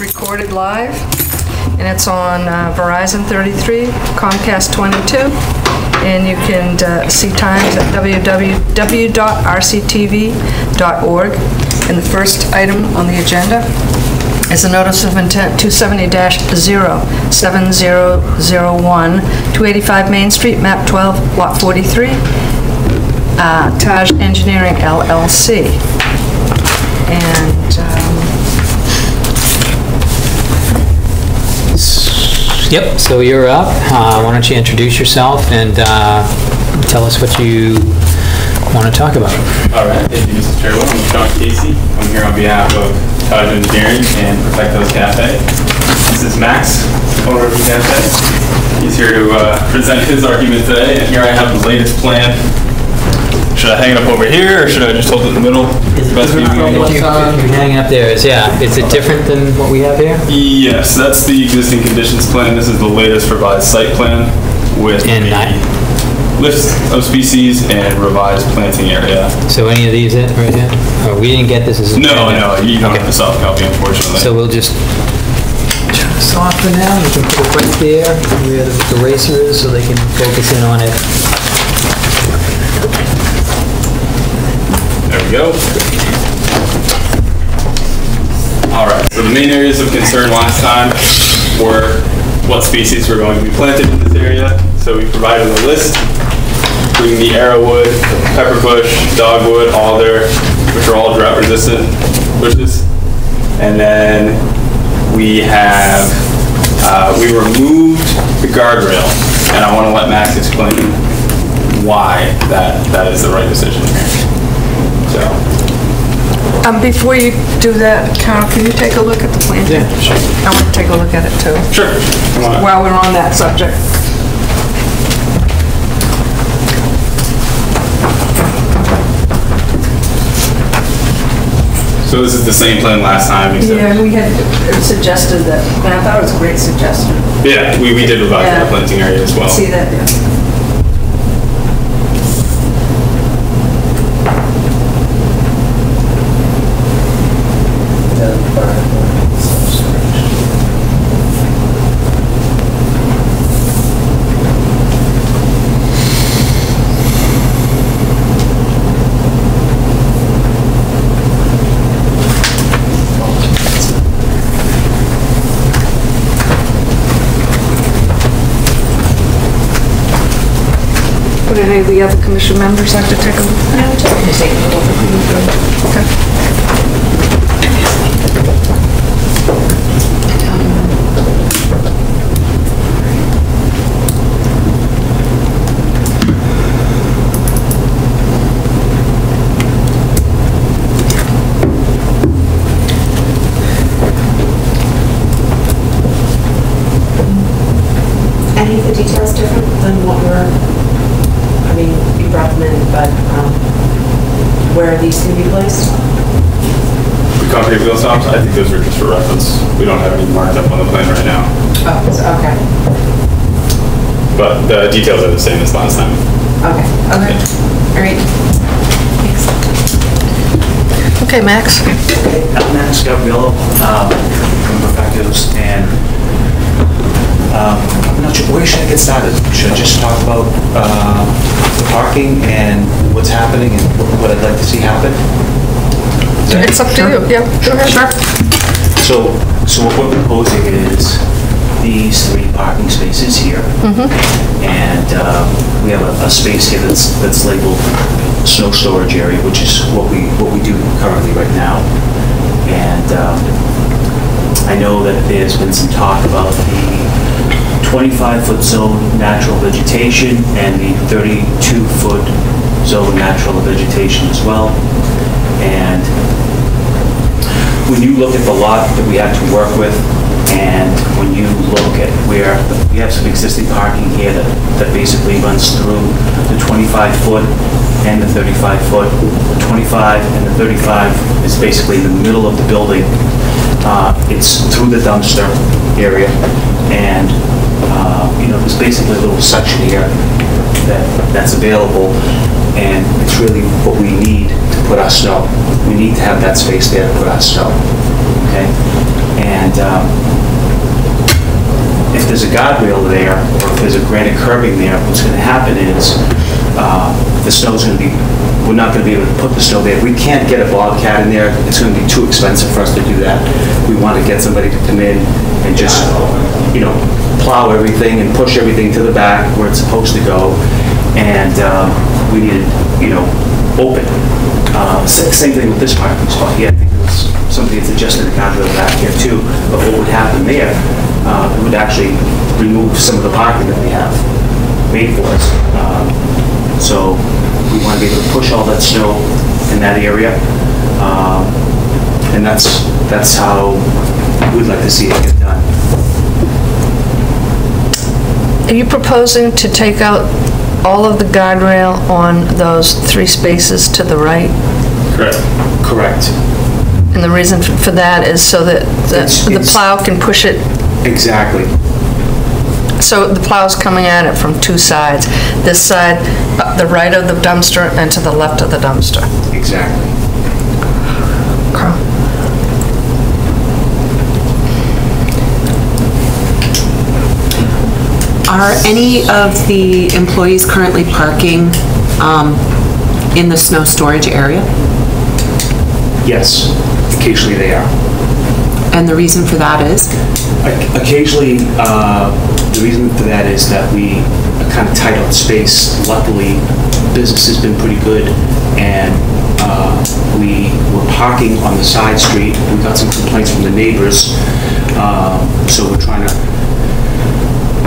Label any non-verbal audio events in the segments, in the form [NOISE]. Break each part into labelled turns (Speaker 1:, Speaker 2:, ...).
Speaker 1: recorded live, and it's on uh, Verizon 33, Comcast 22, and you can uh, see times at www.rctv.org. And the first item on the agenda is a notice of intent 270-0701, 285 Main Street, map 12, lot 43, uh, Taj Engineering LLC. And
Speaker 2: Yep, so you're up. Uh, Why don't you introduce yourself and uh, tell us what you want to talk about?
Speaker 3: All right, thank you, Mrs. Chairwoman. I'm Sean Casey. I'm here on behalf of Taj Engineering and Perfecto's Cafe. This is Max, owner of the cafe. He's here to uh, present his argument today, and here I have the latest plan. Should I hang it up over here, or should I just hold it in the middle? Best view
Speaker 2: If you- if you're hanging up there, is, yeah, is it different than what we have here?
Speaker 3: Yes, that's the existing conditions plan. This is the latest revised site plan with
Speaker 2: And
Speaker 3: the
Speaker 2: I-
Speaker 3: list of species and revised planting area.
Speaker 2: So any of these it, right here? Oh, we didn't get this as a...
Speaker 3: No, no, you don't have the soft copy, unfortunately.
Speaker 2: So we'll just turn this off for now, we can put it right there, where the eraser is, so they can focus in on it.
Speaker 3: We go. All right, so the main areas of concern last time were what species were going to be planted in this area. So we provided a list, including the arrowwood, pepperbush, dogwood, alder, which are all drought resistant bushes. And then we have, uh, we removed the guardrail, and I want to let Max explain why that, that is the right decision here. So,
Speaker 1: Um, Before you do that, Carol, can you take a look at the plan?
Speaker 3: Yeah, sure.
Speaker 1: I want to take a look at it too,
Speaker 3: Sure.
Speaker 1: While we're on that subject.
Speaker 3: So this is the same plan last time, except,
Speaker 1: Yeah, we had suggested that, and I thought it was a great suggestion.
Speaker 3: yeah, we, we did revise
Speaker 1: Yeah.
Speaker 3: the planting area as well.
Speaker 1: See that, yeah. Would any of the other commission members like to take a look? No, just take a look. Okay.
Speaker 4: Any of the details different than what we're, I mean, you brought them in, but um, where are these going to be placed?
Speaker 3: The concrete wheel stops, I think those are just for reference. We don't have any marked up on the plan right now.
Speaker 4: Oh, so- okay,
Speaker 3: But the details are the same as last time.
Speaker 4: okay, okay. All right. Thanks.
Speaker 1: Okay, Max?
Speaker 5: I'm Max Gabriello um, from Perfectos, and um, I'm not sure, where should I get started? Should I just talk about uh, the parking and what's happening and what I'd like to see happen? Is that-
Speaker 1: It's up to you, yeah, go ahead. Sure.
Speaker 5: So, so what we're proposing is these three parking spaces here. And uh, we have a- a space here that's, that's labeled snow storage area, which is what we, what we do currently right now. And um, I know that there's been some talk about the 25-foot zone natural vegetation and the 32-foot zone natural vegetation as well. And when you look at the lot that we have to work with, and when you look at where, we have some existing parking here that, that basically runs through the 25-foot and the 35-foot. The 25 and the 35 is basically the middle of the building. Uh, It's through the dumpster area, and, uh, you know, there's basically a little section here that, that's available, and it's really what we need to put our snow. We need to have that space there to put our snow, okay? And um, if there's a guardrail there, or if there's a granite curbing there, what's gonna happen is, uh, the snow's gonna be, we're not gonna be able to put the snow there. We can't get a Bobcat in there, it's gonna be too expensive for us to do that. We wanna get somebody to come in and just, you know, plow everything and push everything to the back where it's supposed to go. And uh, we need it, you know, open. Uh, Same thing with this parking spot here. I think there was somebody that's adjusted the guardrail back here too, but what would happen there, uh, it would actually remove some of the parking that we have made for us. Um, So we want to be able to push all that snow in that area. Um, And that's, that's how we'd like to see it get done.
Speaker 1: Are you proposing to take out all of the guardrail on those three spaces to the right?
Speaker 3: Correct.
Speaker 5: Correct.
Speaker 1: And the reason for that is so that
Speaker 5: It's-
Speaker 1: the the
Speaker 5: it's-
Speaker 1: plow can push it,
Speaker 5: Exactly.
Speaker 1: so the plow's coming at it from two sides. This side, uh, the right of the dumpster, and to the left of the dumpster.
Speaker 5: Exactly.
Speaker 6: Are any of the employees currently parking um, in the snow storage area?
Speaker 5: Yes, occasionally they are.
Speaker 6: And the reason for that is?
Speaker 5: Oc- Occasionally, uh, the reason for that is that we are kind of tight on space. Luckily, business has been pretty good, and uh, we were parking on the side street. We got some complaints from the neighbors, um, so we're trying to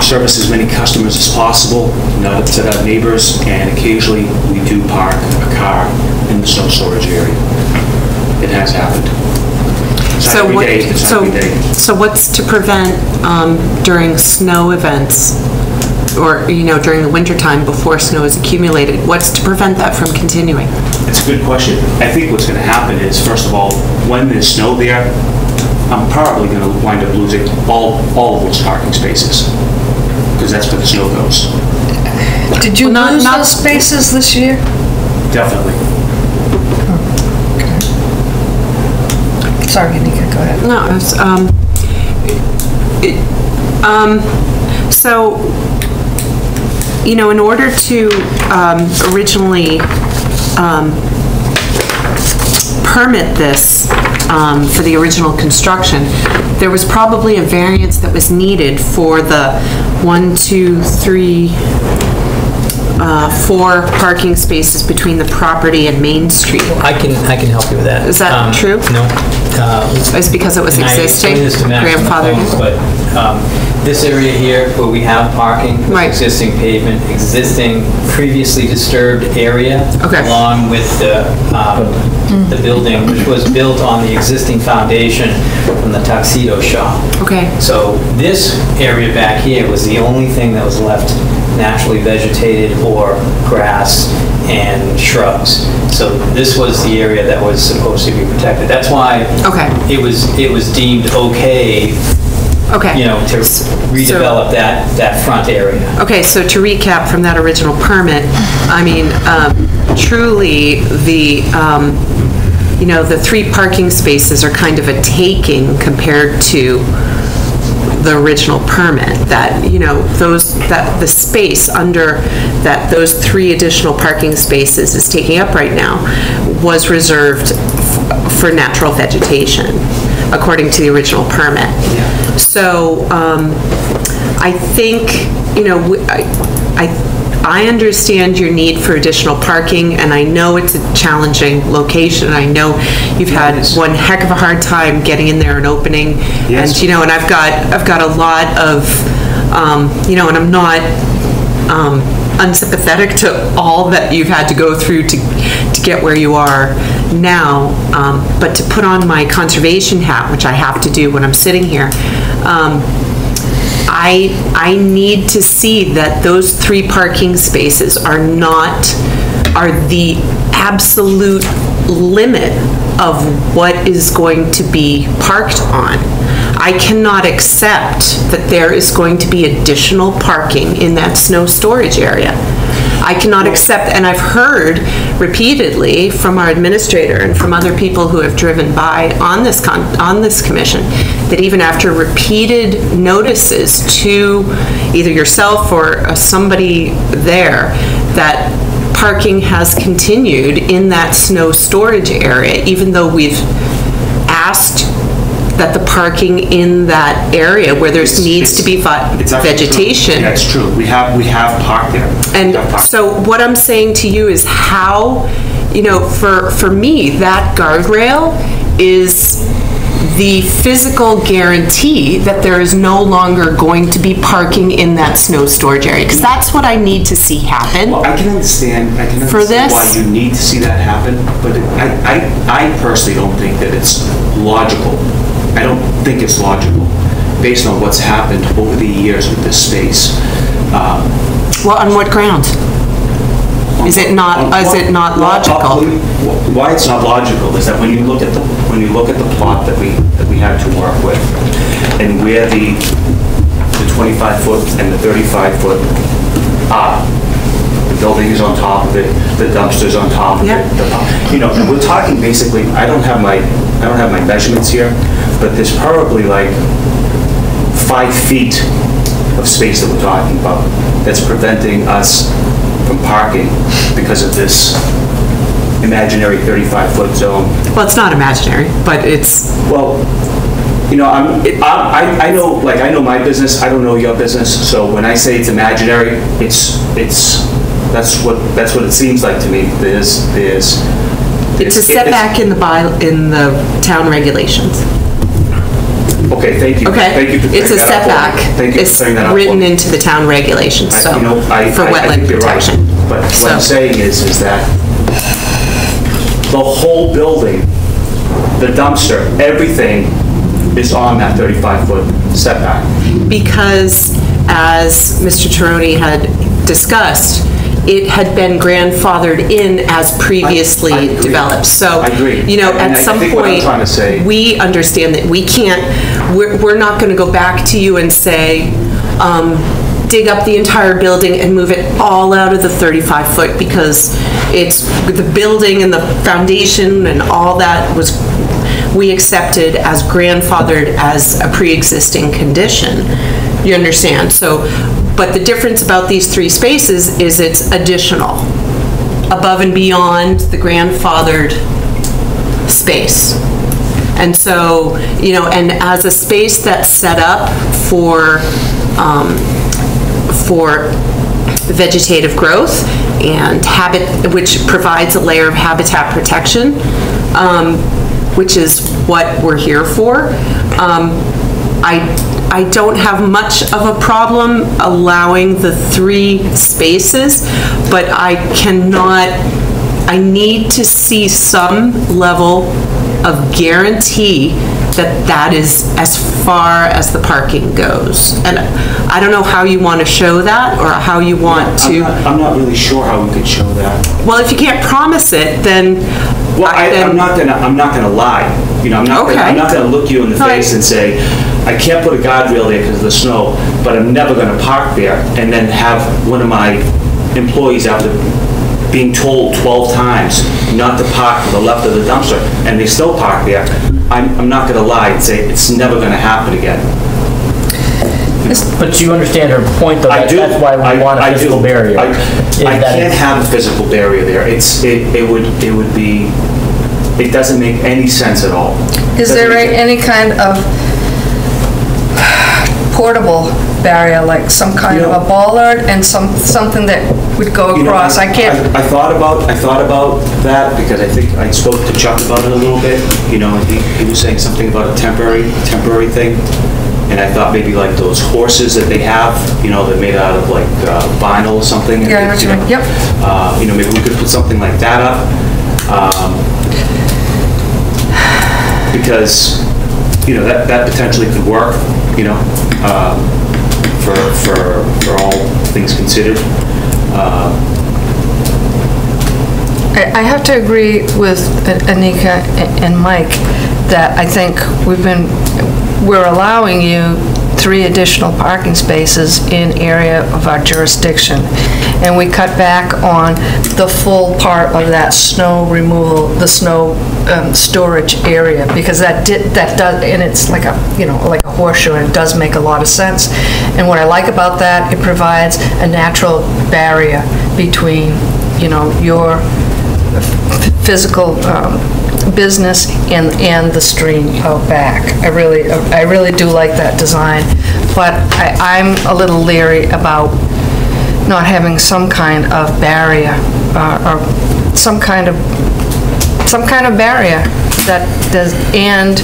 Speaker 5: service as many customers as possible, not upset our neighbors, and occasionally, we do park a car in the snow storage area. It has happened. It's not
Speaker 6: So
Speaker 5: every
Speaker 6: what-
Speaker 5: day, it's not
Speaker 6: so-
Speaker 5: every day.
Speaker 6: So what's to prevent um, during snow events, or, you know, during the wintertime before snow is accumulated, what's to prevent that from continuing?
Speaker 5: It's a good question. I think what's gonna happen is, first of all, when there's snow there, I'm probably gonna wind up losing all, all of those parking spaces, because that's where the snow goes.
Speaker 1: Did you
Speaker 6: Well, not-
Speaker 1: lose
Speaker 6: not-
Speaker 1: those spaces this year?
Speaker 5: Definitely.
Speaker 1: Sorry, Nika, go ahead.
Speaker 6: No, it's, um, it- um, so, you know, in order to, um, originally, um, permit this, um, for the original construction, there was probably a variance that was needed for the one, two, three, uh, four parking spaces between the property and Main Street.
Speaker 2: I can, I can help you with that.
Speaker 6: Is that
Speaker 2: Um,
Speaker 6: true?
Speaker 2: No. Uh,
Speaker 6: It's because it was
Speaker 2: And I
Speaker 6: existing,
Speaker 2: explained this to Max on the
Speaker 6: grandfathered
Speaker 2: phone,
Speaker 6: in?
Speaker 2: But um, this area here, where we have parking,
Speaker 6: Right.
Speaker 2: existing pavement, existing previously disturbed area,
Speaker 6: Okay.
Speaker 2: along with the, um, the building, which was built on the existing foundation from the tuxedo shop.
Speaker 6: Okay.
Speaker 2: So this area back here was the only thing that was left naturally vegetated or grass and shrubs. So this was the area that was supposed to be protected. That's why
Speaker 6: Okay.
Speaker 2: it was, it was deemed okay,
Speaker 6: Okay.
Speaker 2: you know, to redevelop that, that front area.
Speaker 6: Okay, so to recap from that original permit, I mean, um, truly, the, um, you know, the three parking spaces are kind of a taking compared to the original permit, that, you know, those, that the space under that those three additional parking spaces is taking up right now was reserved f- for natural vegetation, according to the original permit. So, um, I think, you know, w- I, I I understand your need for additional parking, and I know it's a challenging location. I know you've had
Speaker 5: Yes.
Speaker 6: one heck of a hard time getting in there and opening.
Speaker 5: Yes.
Speaker 6: And, you know, and I've got, I've got a lot of, um, you know, and I'm not, um, unsympathetic to all that you've had to go through to, to get where you are now. Um, but to put on my conservation hat, which I have to do when I'm sitting here, um, I, I need to see that those three parking spaces are not, are the absolute limit of what is going to be parked on. I cannot accept that there is going to be additional parking in that snow storage area. I cannot accept, and I've heard repeatedly from our administrator and from other people who have driven by on this con, on this commission, that even after repeated notices to either yourself or uh, somebody there, that parking has continued in that snow storage area, even though we've asked that the parking in that area where there's
Speaker 5: It's-
Speaker 6: needs to be vi-
Speaker 5: It's actually true.
Speaker 6: vegetation.
Speaker 5: That's true. We have, we have parked there. We
Speaker 6: And
Speaker 5: parked.
Speaker 6: so what I'm saying to you is how, you know, for, for me, that guardrail is the physical guarantee that there is no longer going to be parking in that snow storage area, because that's what I need to see happen.
Speaker 5: Well, I can understand, I can
Speaker 6: For
Speaker 5: understand
Speaker 6: this?
Speaker 5: why you need to see that happen, but it- I, I, I personally don't think that it's logical. I don't think it's logical, based on what's happened over the years with this space. Um,
Speaker 6: Well, on what ground? Is it not, um, is it not logical?
Speaker 5: let me- wh- Why it's not logical is that when you look at the, when you look at the plot that we, that we had to work with, and where the, the 25-foot and the 35-foot are, the building is on top of it, the dumpster's on top of it. the- You know, and we're talking basically, I don't have my, I don't have my measurements here, but there's probably like five feet of space that we're talking about that's preventing us from parking because of this imaginary 35-foot zone.
Speaker 6: Well, it's not imaginary, but it's,
Speaker 5: Well, you know, I'm, I, I- I know, like, I know my business, I don't know your business, so when I say it's imaginary, it's, it's, that's what, that's what it seems like to me. There's, there's.
Speaker 6: it's a setback in the by, in the town regulations.
Speaker 5: Okay, thank you.
Speaker 6: Okay?
Speaker 5: Thank you for
Speaker 6: It's a
Speaker 5: that up
Speaker 6: setback.
Speaker 5: Thank you for clearing that up
Speaker 6: It's written into the town regulations,
Speaker 5: I-
Speaker 6: so,
Speaker 5: you know, I-
Speaker 6: for
Speaker 5: I- I
Speaker 6: wetland
Speaker 5: think you're right.
Speaker 6: protection.
Speaker 5: But what I'm saying is, is that the whole building, the dumpster, everything is on that 35-foot setback.
Speaker 6: Because, as Mr. Tirone had discussed, it had been grandfathered in as previously
Speaker 5: I agree.
Speaker 6: developed. So,
Speaker 5: I agree.
Speaker 6: you know,
Speaker 5: And
Speaker 6: at
Speaker 5: I
Speaker 6: some
Speaker 5: think what I'm
Speaker 6: point,
Speaker 5: trying to say-
Speaker 6: we understand that we can't, we're, we're not going to go back to you and say, um, dig up the entire building and move it all out of the 35-foot because it's, the building and the foundation and all that was, we accepted as grandfathered as a pre-existing condition. You understand? So, but the difference about these three spaces is it's additional, above and beyond the grandfathered space. And so, you know, and as a space that's set up for, um, for vegetative growth and habit, which provides a layer of habitat protection, um, which is what we're here for. Um, I, I don't have much of a problem allowing the three spaces, but I cannot, I need to see some level of guarantee that that is as far as the parking goes. And I don't know how you want to show that, or how you want
Speaker 5: I'm
Speaker 6: to,
Speaker 5: not, I'm not really sure how we could show that.
Speaker 6: well, if you can't promise it, then.
Speaker 5: Well, I,
Speaker 6: then-
Speaker 5: I'm not gonna, I'm not gonna lie. You know, I'm not, gonna- I'm not gonna look you in the
Speaker 6: All right.
Speaker 5: face and say, I can't put a guardrail there because of the snow, but I'm never gonna park there and then have one of my employees after being told 12 times not to park to the left of the dumpster, and they still park there. I'm, I'm not gonna lie and say, it's never gonna happen again.
Speaker 7: But you understand her point, though,
Speaker 5: I
Speaker 7: that
Speaker 5: do.
Speaker 7: that's why
Speaker 5: I-
Speaker 7: we want
Speaker 5: I
Speaker 7: a
Speaker 5: do.
Speaker 7: physical barrier.
Speaker 5: I
Speaker 7: is
Speaker 5: I
Speaker 7: that
Speaker 5: can't
Speaker 7: it's-
Speaker 5: have a physical barrier there. It's, it, it would, it would be, it doesn't make any sense at all.
Speaker 1: Is
Speaker 5: Doesn't
Speaker 1: there
Speaker 5: make
Speaker 1: any kind of portable barrier, like some kind of a bollard and some, something that would go
Speaker 5: You know,
Speaker 1: across? I can't,
Speaker 5: I thought about, I thought about that because I think I spoke to Chuck about it a little bit, you know, and he, he was saying something about a temporary, temporary thing. And I thought maybe like those horses that they have, you know, they're made out of like uh, vinyl or something.
Speaker 1: Yeah, I know what you mean. Yep.
Speaker 5: Uh, you know, maybe we could put something like that up. um, Because, you know, that, that potentially could work, you know, um, for, for, for all things considered. Um,
Speaker 1: I I have to agree with Anika and Mike that I think we've been, we're allowing you three additional parking spaces in area of our jurisdiction. And we cut back on the full part of that snow removal, the snow um, storage area, because that did, that does, and it's like a, you know, like a horseshoe, and it does make a lot of sense. And what I like about that, it provides a natural barrier between, you know, your physical um, business and, and the stream out back. I really, I really do like that design, but I, I'm a little leery about not having some kind of barrier, uh, or some kind of, some kind of barrier that does, and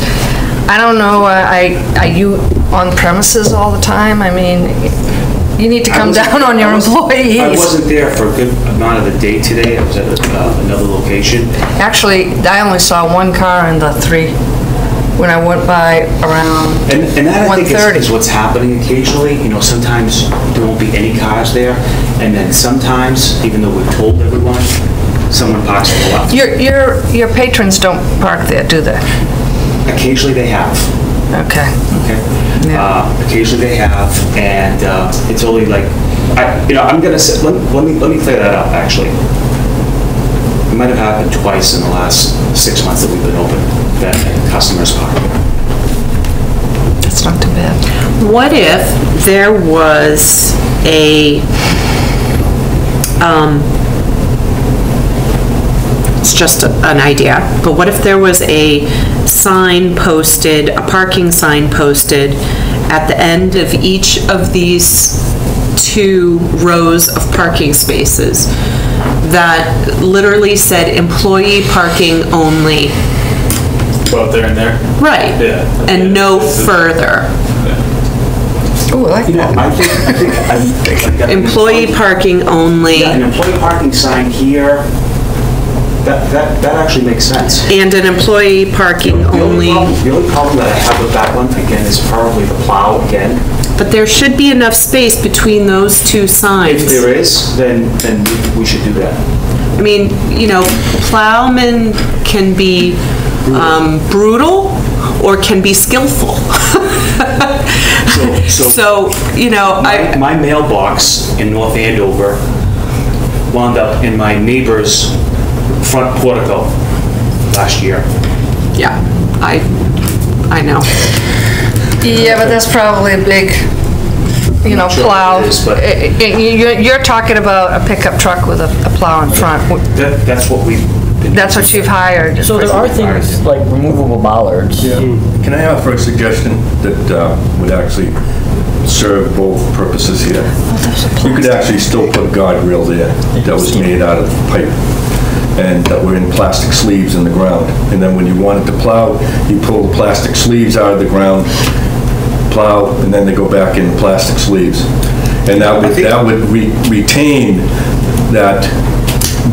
Speaker 1: I don't know, uh, I, are you on premises all the time? I mean, you need to
Speaker 5: I
Speaker 1: come
Speaker 5: wasn't-
Speaker 1: down on your
Speaker 5: I
Speaker 1: employees.
Speaker 5: I wasn't there for a good amount of the day today. I was at uh, another location.
Speaker 1: Actually, I only saw one car in the three when I went by around
Speaker 5: And, and that I think is-
Speaker 1: 1:30.
Speaker 5: what's happening occasionally, you know, sometimes there won't be any cars there, and then sometimes, even though we've told everyone, someone parks to the left.
Speaker 1: Your, your, your patrons don't park there, do they?
Speaker 5: Occasionally they have,
Speaker 1: Okay.
Speaker 5: okay?
Speaker 1: Yeah.
Speaker 5: Uh, Occasionally they have, and uh, it's only like, I, you know, I'm gonna say, let let me, let me clear that up, actually. It might have happened twice in the last six months that we've been open, that customers park.
Speaker 1: That's not too bad.
Speaker 6: What if there was a, um, it's just an idea, but what if there was a sign posted, a parking sign posted at the end of each of these two rows of parking spaces that literally said employee parking only?
Speaker 3: Both there and there.
Speaker 6: Right.
Speaker 3: Yeah.
Speaker 6: And no further.
Speaker 1: Ooh, I like
Speaker 5: You know,
Speaker 1: that.
Speaker 5: I think, I think, I think. like,
Speaker 6: Employee parking only.
Speaker 5: Yeah, an employee parking sign here, that, that, that actually makes sense.
Speaker 6: And an employee parking
Speaker 5: The
Speaker 6: only,
Speaker 5: problem- The only problem that I have with that one, again, is probably the plow again.
Speaker 6: but there should be enough space between those two
Speaker 5: If
Speaker 6: signs.
Speaker 5: there is, then, then we- should do that.
Speaker 6: I mean, you know, plowmen can be um, brutal or can be skillful.
Speaker 5: So-
Speaker 6: So, [LAUGHS] you know, I,
Speaker 5: my mailbox in North Andover wound up in my neighbor's front portico last year.
Speaker 6: yeah, I, I know.
Speaker 1: Yeah, but that's probably a big, you know,
Speaker 5: Not sure what
Speaker 1: plow.
Speaker 5: it is, but-
Speaker 1: Eh, eh, You're, you're talking about a pickup truck with a a plow in front.
Speaker 5: That, that's what we've been.
Speaker 1: That's what you've hired.
Speaker 7: So there are things like removable bollards.
Speaker 8: Can I offer a suggestion that uh, would actually serve both purposes here? You could actually still put guardrail there that was made out of pipe and that were in plastic sleeves in the ground. And then when you wanted to plow, you pull the plastic sleeves out of the ground, plow, and then they go back in plastic sleeves. And that would, that would re- retain that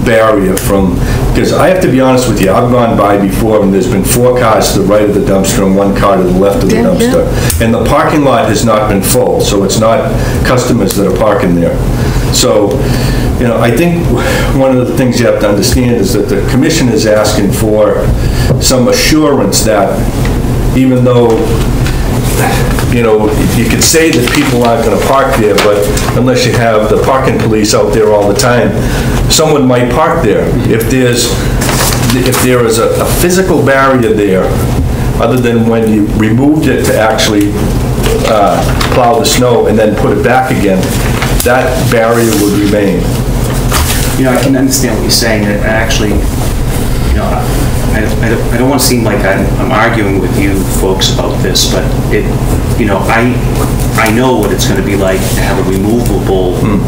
Speaker 8: barrier from, because I have to be honest with you, I've gone by before and there's been four cars to the right of the dumpster and one car to the left of the
Speaker 1: Yeah, yeah.
Speaker 8: dumpster. And the parking lot has not been full, so it's not customers that are parking there. So, you know, I think one of the things you have to understand is that the commission is asking for some assurance that even though you know, you could say that people aren't gonna park there, but unless you have the parking police out there all the time, someone might park there. If there's, if there is a, a physical barrier there, other than when you removed it to actually uh, plow the snow and then put it back again, that barrier would remain.
Speaker 5: You know, I can understand what you're saying, and actually, you know, I, I don't, I don't want to seem like I'm, I'm arguing with you folks about this, but it, you know, I, I know what it's gonna be like to have a removable hmm.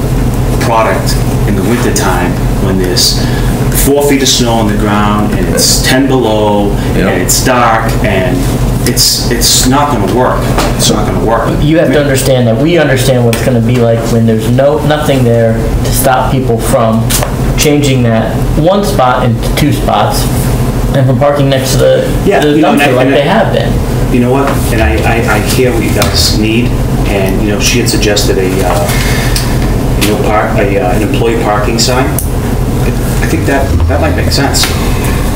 Speaker 5: product in the wintertime when there's four feet of snow on the ground and it's 10 below and it's dark and it's, it's not gonna work. It's not gonna work.
Speaker 7: You have to understand that we understand what it's gonna be like when there's no, nothing there to stop people from changing that one spot into two spots and from parking next to the
Speaker 5: Yeah,
Speaker 7: the
Speaker 5: you know, and I-
Speaker 7: dumpster like
Speaker 5: and I-
Speaker 7: they have been.
Speaker 5: You know what, and I, I, I hear what you guys need, and, you know, she had suggested a, uh, you know, park, a, uh, an employee parking sign. I I think that, that might make sense,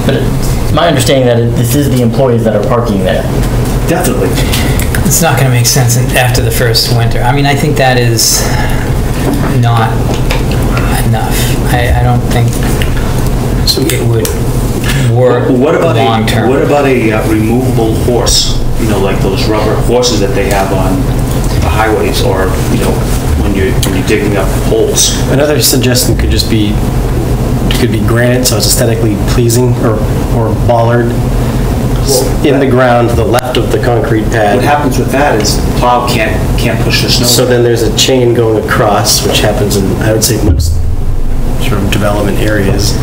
Speaker 7: But it's my understanding that it- this is the employees that are parking there.
Speaker 5: definitely.
Speaker 9: It's not gonna make sense in- after the first winter. I mean, I think that is not enough. I, I don't think it would work
Speaker 5: What about a,
Speaker 9: long-term.
Speaker 5: what about a uh, removable horse? You know, like those rubber horses that they have on the highways or, you know, when you're, when you're digging up holes.
Speaker 10: Another suggestion could just be, could be granite, so it's aesthetically pleasing, or, or bollard in the ground to the left of the concrete pad.
Speaker 5: What
Speaker 10: pad.
Speaker 5: happens with that is the plow can't, can't push the snow.
Speaker 10: So
Speaker 5: snow.
Speaker 10: then there's a chain going across, which happens in, I would say, most sort of development areas.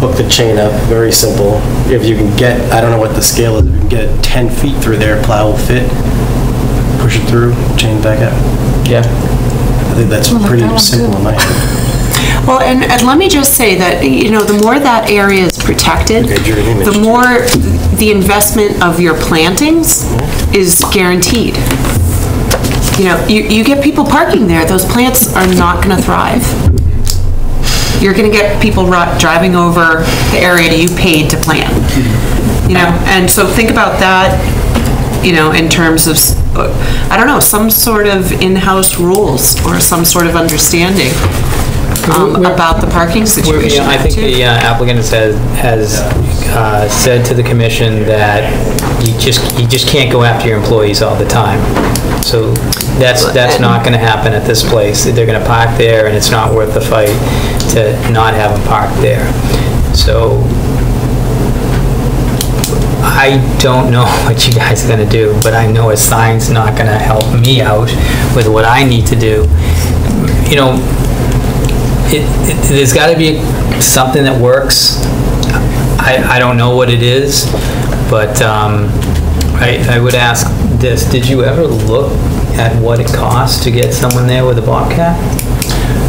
Speaker 10: Hook the chain up, very simple. If you can get, I don't know what the scale is, if you can get it 10 feet through there, plow will fit. Push it through, chain back up.
Speaker 7: Yeah.
Speaker 10: I think that's
Speaker 1: like
Speaker 10: pretty
Speaker 1: that
Speaker 10: simple
Speaker 1: too.
Speaker 10: in my opinion.
Speaker 6: Well, and, and let me just say that, you know, the more that area is protected,
Speaker 10: Okay,
Speaker 6: the
Speaker 10: mentioned-
Speaker 6: more the investment of your plantings is guaranteed. You know, you, you get people parking there, those plants are not gonna thrive. You're gonna get people ri- driving over the area that you paid to plant. You know, and so think about that, you know, in terms of, s- uh, I don't know, some sort of in-house rules or some sort of understanding um, about the parking situation.
Speaker 9: I think the uh, applicant has, has uh, said to the commission that you just, you just can't go after your employees all the time. So that's, that's not gonna happen at this place. They're gonna park there, and it's not worth the fight to not have them park there. So I don't know [LAUGHS] what you guys are gonna do, but I know a sign's not gonna help me out with what I need to do. You know, it, it, there's got to be something that works. I, I don't know what it is, but um, I, I would ask this, did you ever look at what it costs to get someone there with a Bobcat?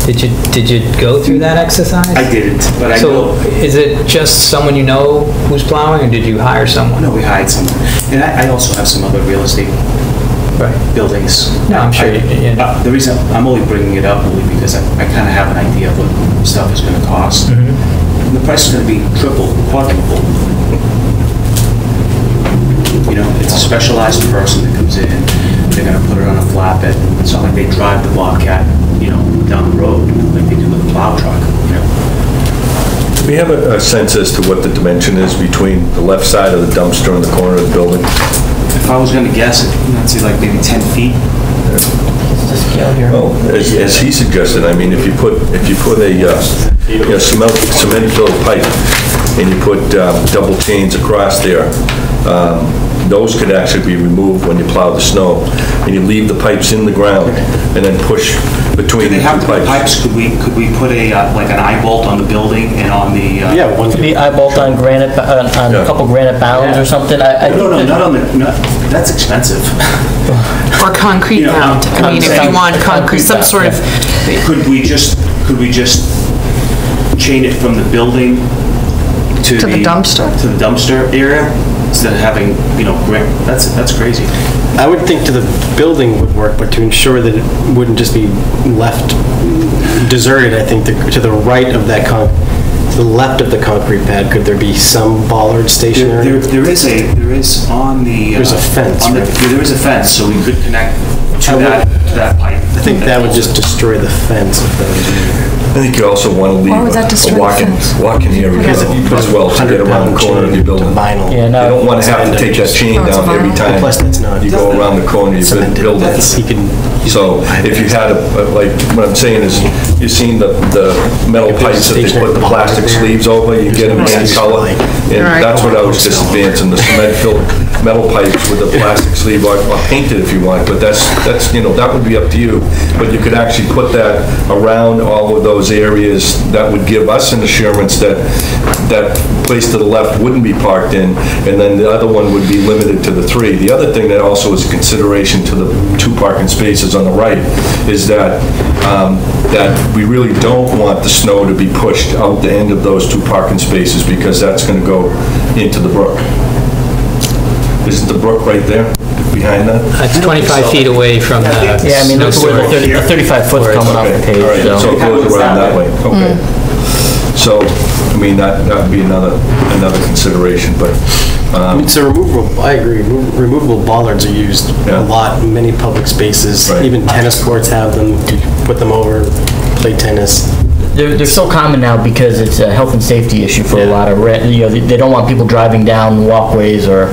Speaker 9: Did you, did you go through that exercise?
Speaker 5: I didn't, but I
Speaker 9: So
Speaker 5: know,
Speaker 9: is it just someone you know who's plowing, or did you hire someone?
Speaker 5: no, we hired someone. And I, I also have some other real estate
Speaker 9: Right.
Speaker 5: buildings.
Speaker 9: No, I'm sure you- you know.
Speaker 5: Uh, The reason, I'm only bringing it up only because I, I kind of have an idea of what stuff is gonna cost.
Speaker 9: Mm-hmm.
Speaker 5: The price is gonna be triple, quadruple. You know, it's a specialized person that comes in, they're gonna put it on a flatbed. It's not like they drive the Bobcat, you know, down the road like they do with a plow truck, you know?
Speaker 8: We have a a sense as to what the dimension is between the left side of the dumpster and the corner of the building.
Speaker 5: If I was gonna guess, it, I'd say like maybe 10 feet.
Speaker 7: Here?
Speaker 8: Oh, as, as he suggested, I mean, if you put, if you put a, uh, you know, cement, cement-filled pipe, and you put, um, double chains across there, um, those could actually be removed when you plow the snow, and you leave the pipes in the ground, and then push between
Speaker 5: Do
Speaker 8: the
Speaker 5: they have
Speaker 8: two
Speaker 5: to be
Speaker 8: pipes.
Speaker 5: pipes? Could we, could we put a, uh, like an eye bolt on the building and on the? uh,
Speaker 10: Yeah, one
Speaker 7: Could be eyebolt on granite, ba- on on a couple granite bounds or something. I I
Speaker 5: No, no,
Speaker 7: think
Speaker 5: not
Speaker 7: that-
Speaker 5: on the, no, that's expensive. [LAUGHS]
Speaker 6: Or concrete
Speaker 5: You know,
Speaker 6: bound. I mean, if you
Speaker 7: concrete-
Speaker 6: want concrete,
Speaker 7: concrete
Speaker 6: some
Speaker 7: bound,
Speaker 6: sort of,
Speaker 5: Could we just, could we just chain it from the building to the?
Speaker 1: To the dumpster?
Speaker 5: To the dumpster area, instead of having, you know, gra- that's, that's crazy.
Speaker 10: I would think to the building would work, but to ensure that it wouldn't just be left deserted, I think the- to the right of that con, to the left of the concrete pad, could there be some bollard
Speaker 5: There,
Speaker 10: stationary?
Speaker 5: there there is a, there is on the. uh,
Speaker 10: There's a fence,
Speaker 5: on the-
Speaker 10: right?
Speaker 5: There is a fence, so we could connect
Speaker 10: I
Speaker 5: to
Speaker 10: would-
Speaker 5: that, to that pipe.
Speaker 10: I think that would just destroy the fence if that was
Speaker 8: I think you also want to leave
Speaker 1: Why would that
Speaker 8: a-
Speaker 1: destroy
Speaker 8: a
Speaker 1: the
Speaker 8: walk-in,
Speaker 1: fence?
Speaker 8: walk-in area
Speaker 10: Because if you put
Speaker 8: as well to get around the corner of your building.
Speaker 10: Vinyl.
Speaker 7: Yeah,
Speaker 8: You
Speaker 7: no.
Speaker 8: don't want to have to take that chain
Speaker 1: Oh, it's
Speaker 8: down every
Speaker 1: vinyl.
Speaker 8: time
Speaker 10: Plus, that's not-
Speaker 8: you go around the corner of your
Speaker 10: Cemented.
Speaker 8: building.
Speaker 10: That's- you can-
Speaker 8: So if you had, a a- like, what I'm saying is, you've seen the, the metal pipes that they put the plastic sleeves over, you get them in color. And that's what I was just advancing, the cement-filled metal pipes with a plastic sleeve, or or it if you want, but that's, that's, you know, that would be up to you. But you could actually put that around all of those areas, that would give us an assurance that that place to the left wouldn't be parked in, and then the other one would be limited to the three. The other thing that also is a consideration to the two parking spaces on the right is that, um, that we really don't want the snow to be pushed out the end of those two parking spaces, because that's gonna go into the brook. Isn't the brook right there, behind that?
Speaker 9: It's 25 feet away from the
Speaker 7: Yeah, I mean,
Speaker 9: snow
Speaker 7: that's where the
Speaker 9: storage.
Speaker 7: 30 a 35 foot's coming off the
Speaker 8: Okay, all right,
Speaker 7: page,
Speaker 8: so
Speaker 7: so.
Speaker 8: it goes around that way, okay. So, I mean, that, that would be another, another consideration, but
Speaker 10: I mean, So removable, I agree, remo- removable bollards are used
Speaker 8: Yeah.
Speaker 10: a lot in many public spaces.
Speaker 8: Right.
Speaker 10: Even tennis courts have them, You put them over, play tennis.
Speaker 7: They're, they're so common now because it's a health and safety issue for a lot of, re- you know, they- they don't want people driving down walkways or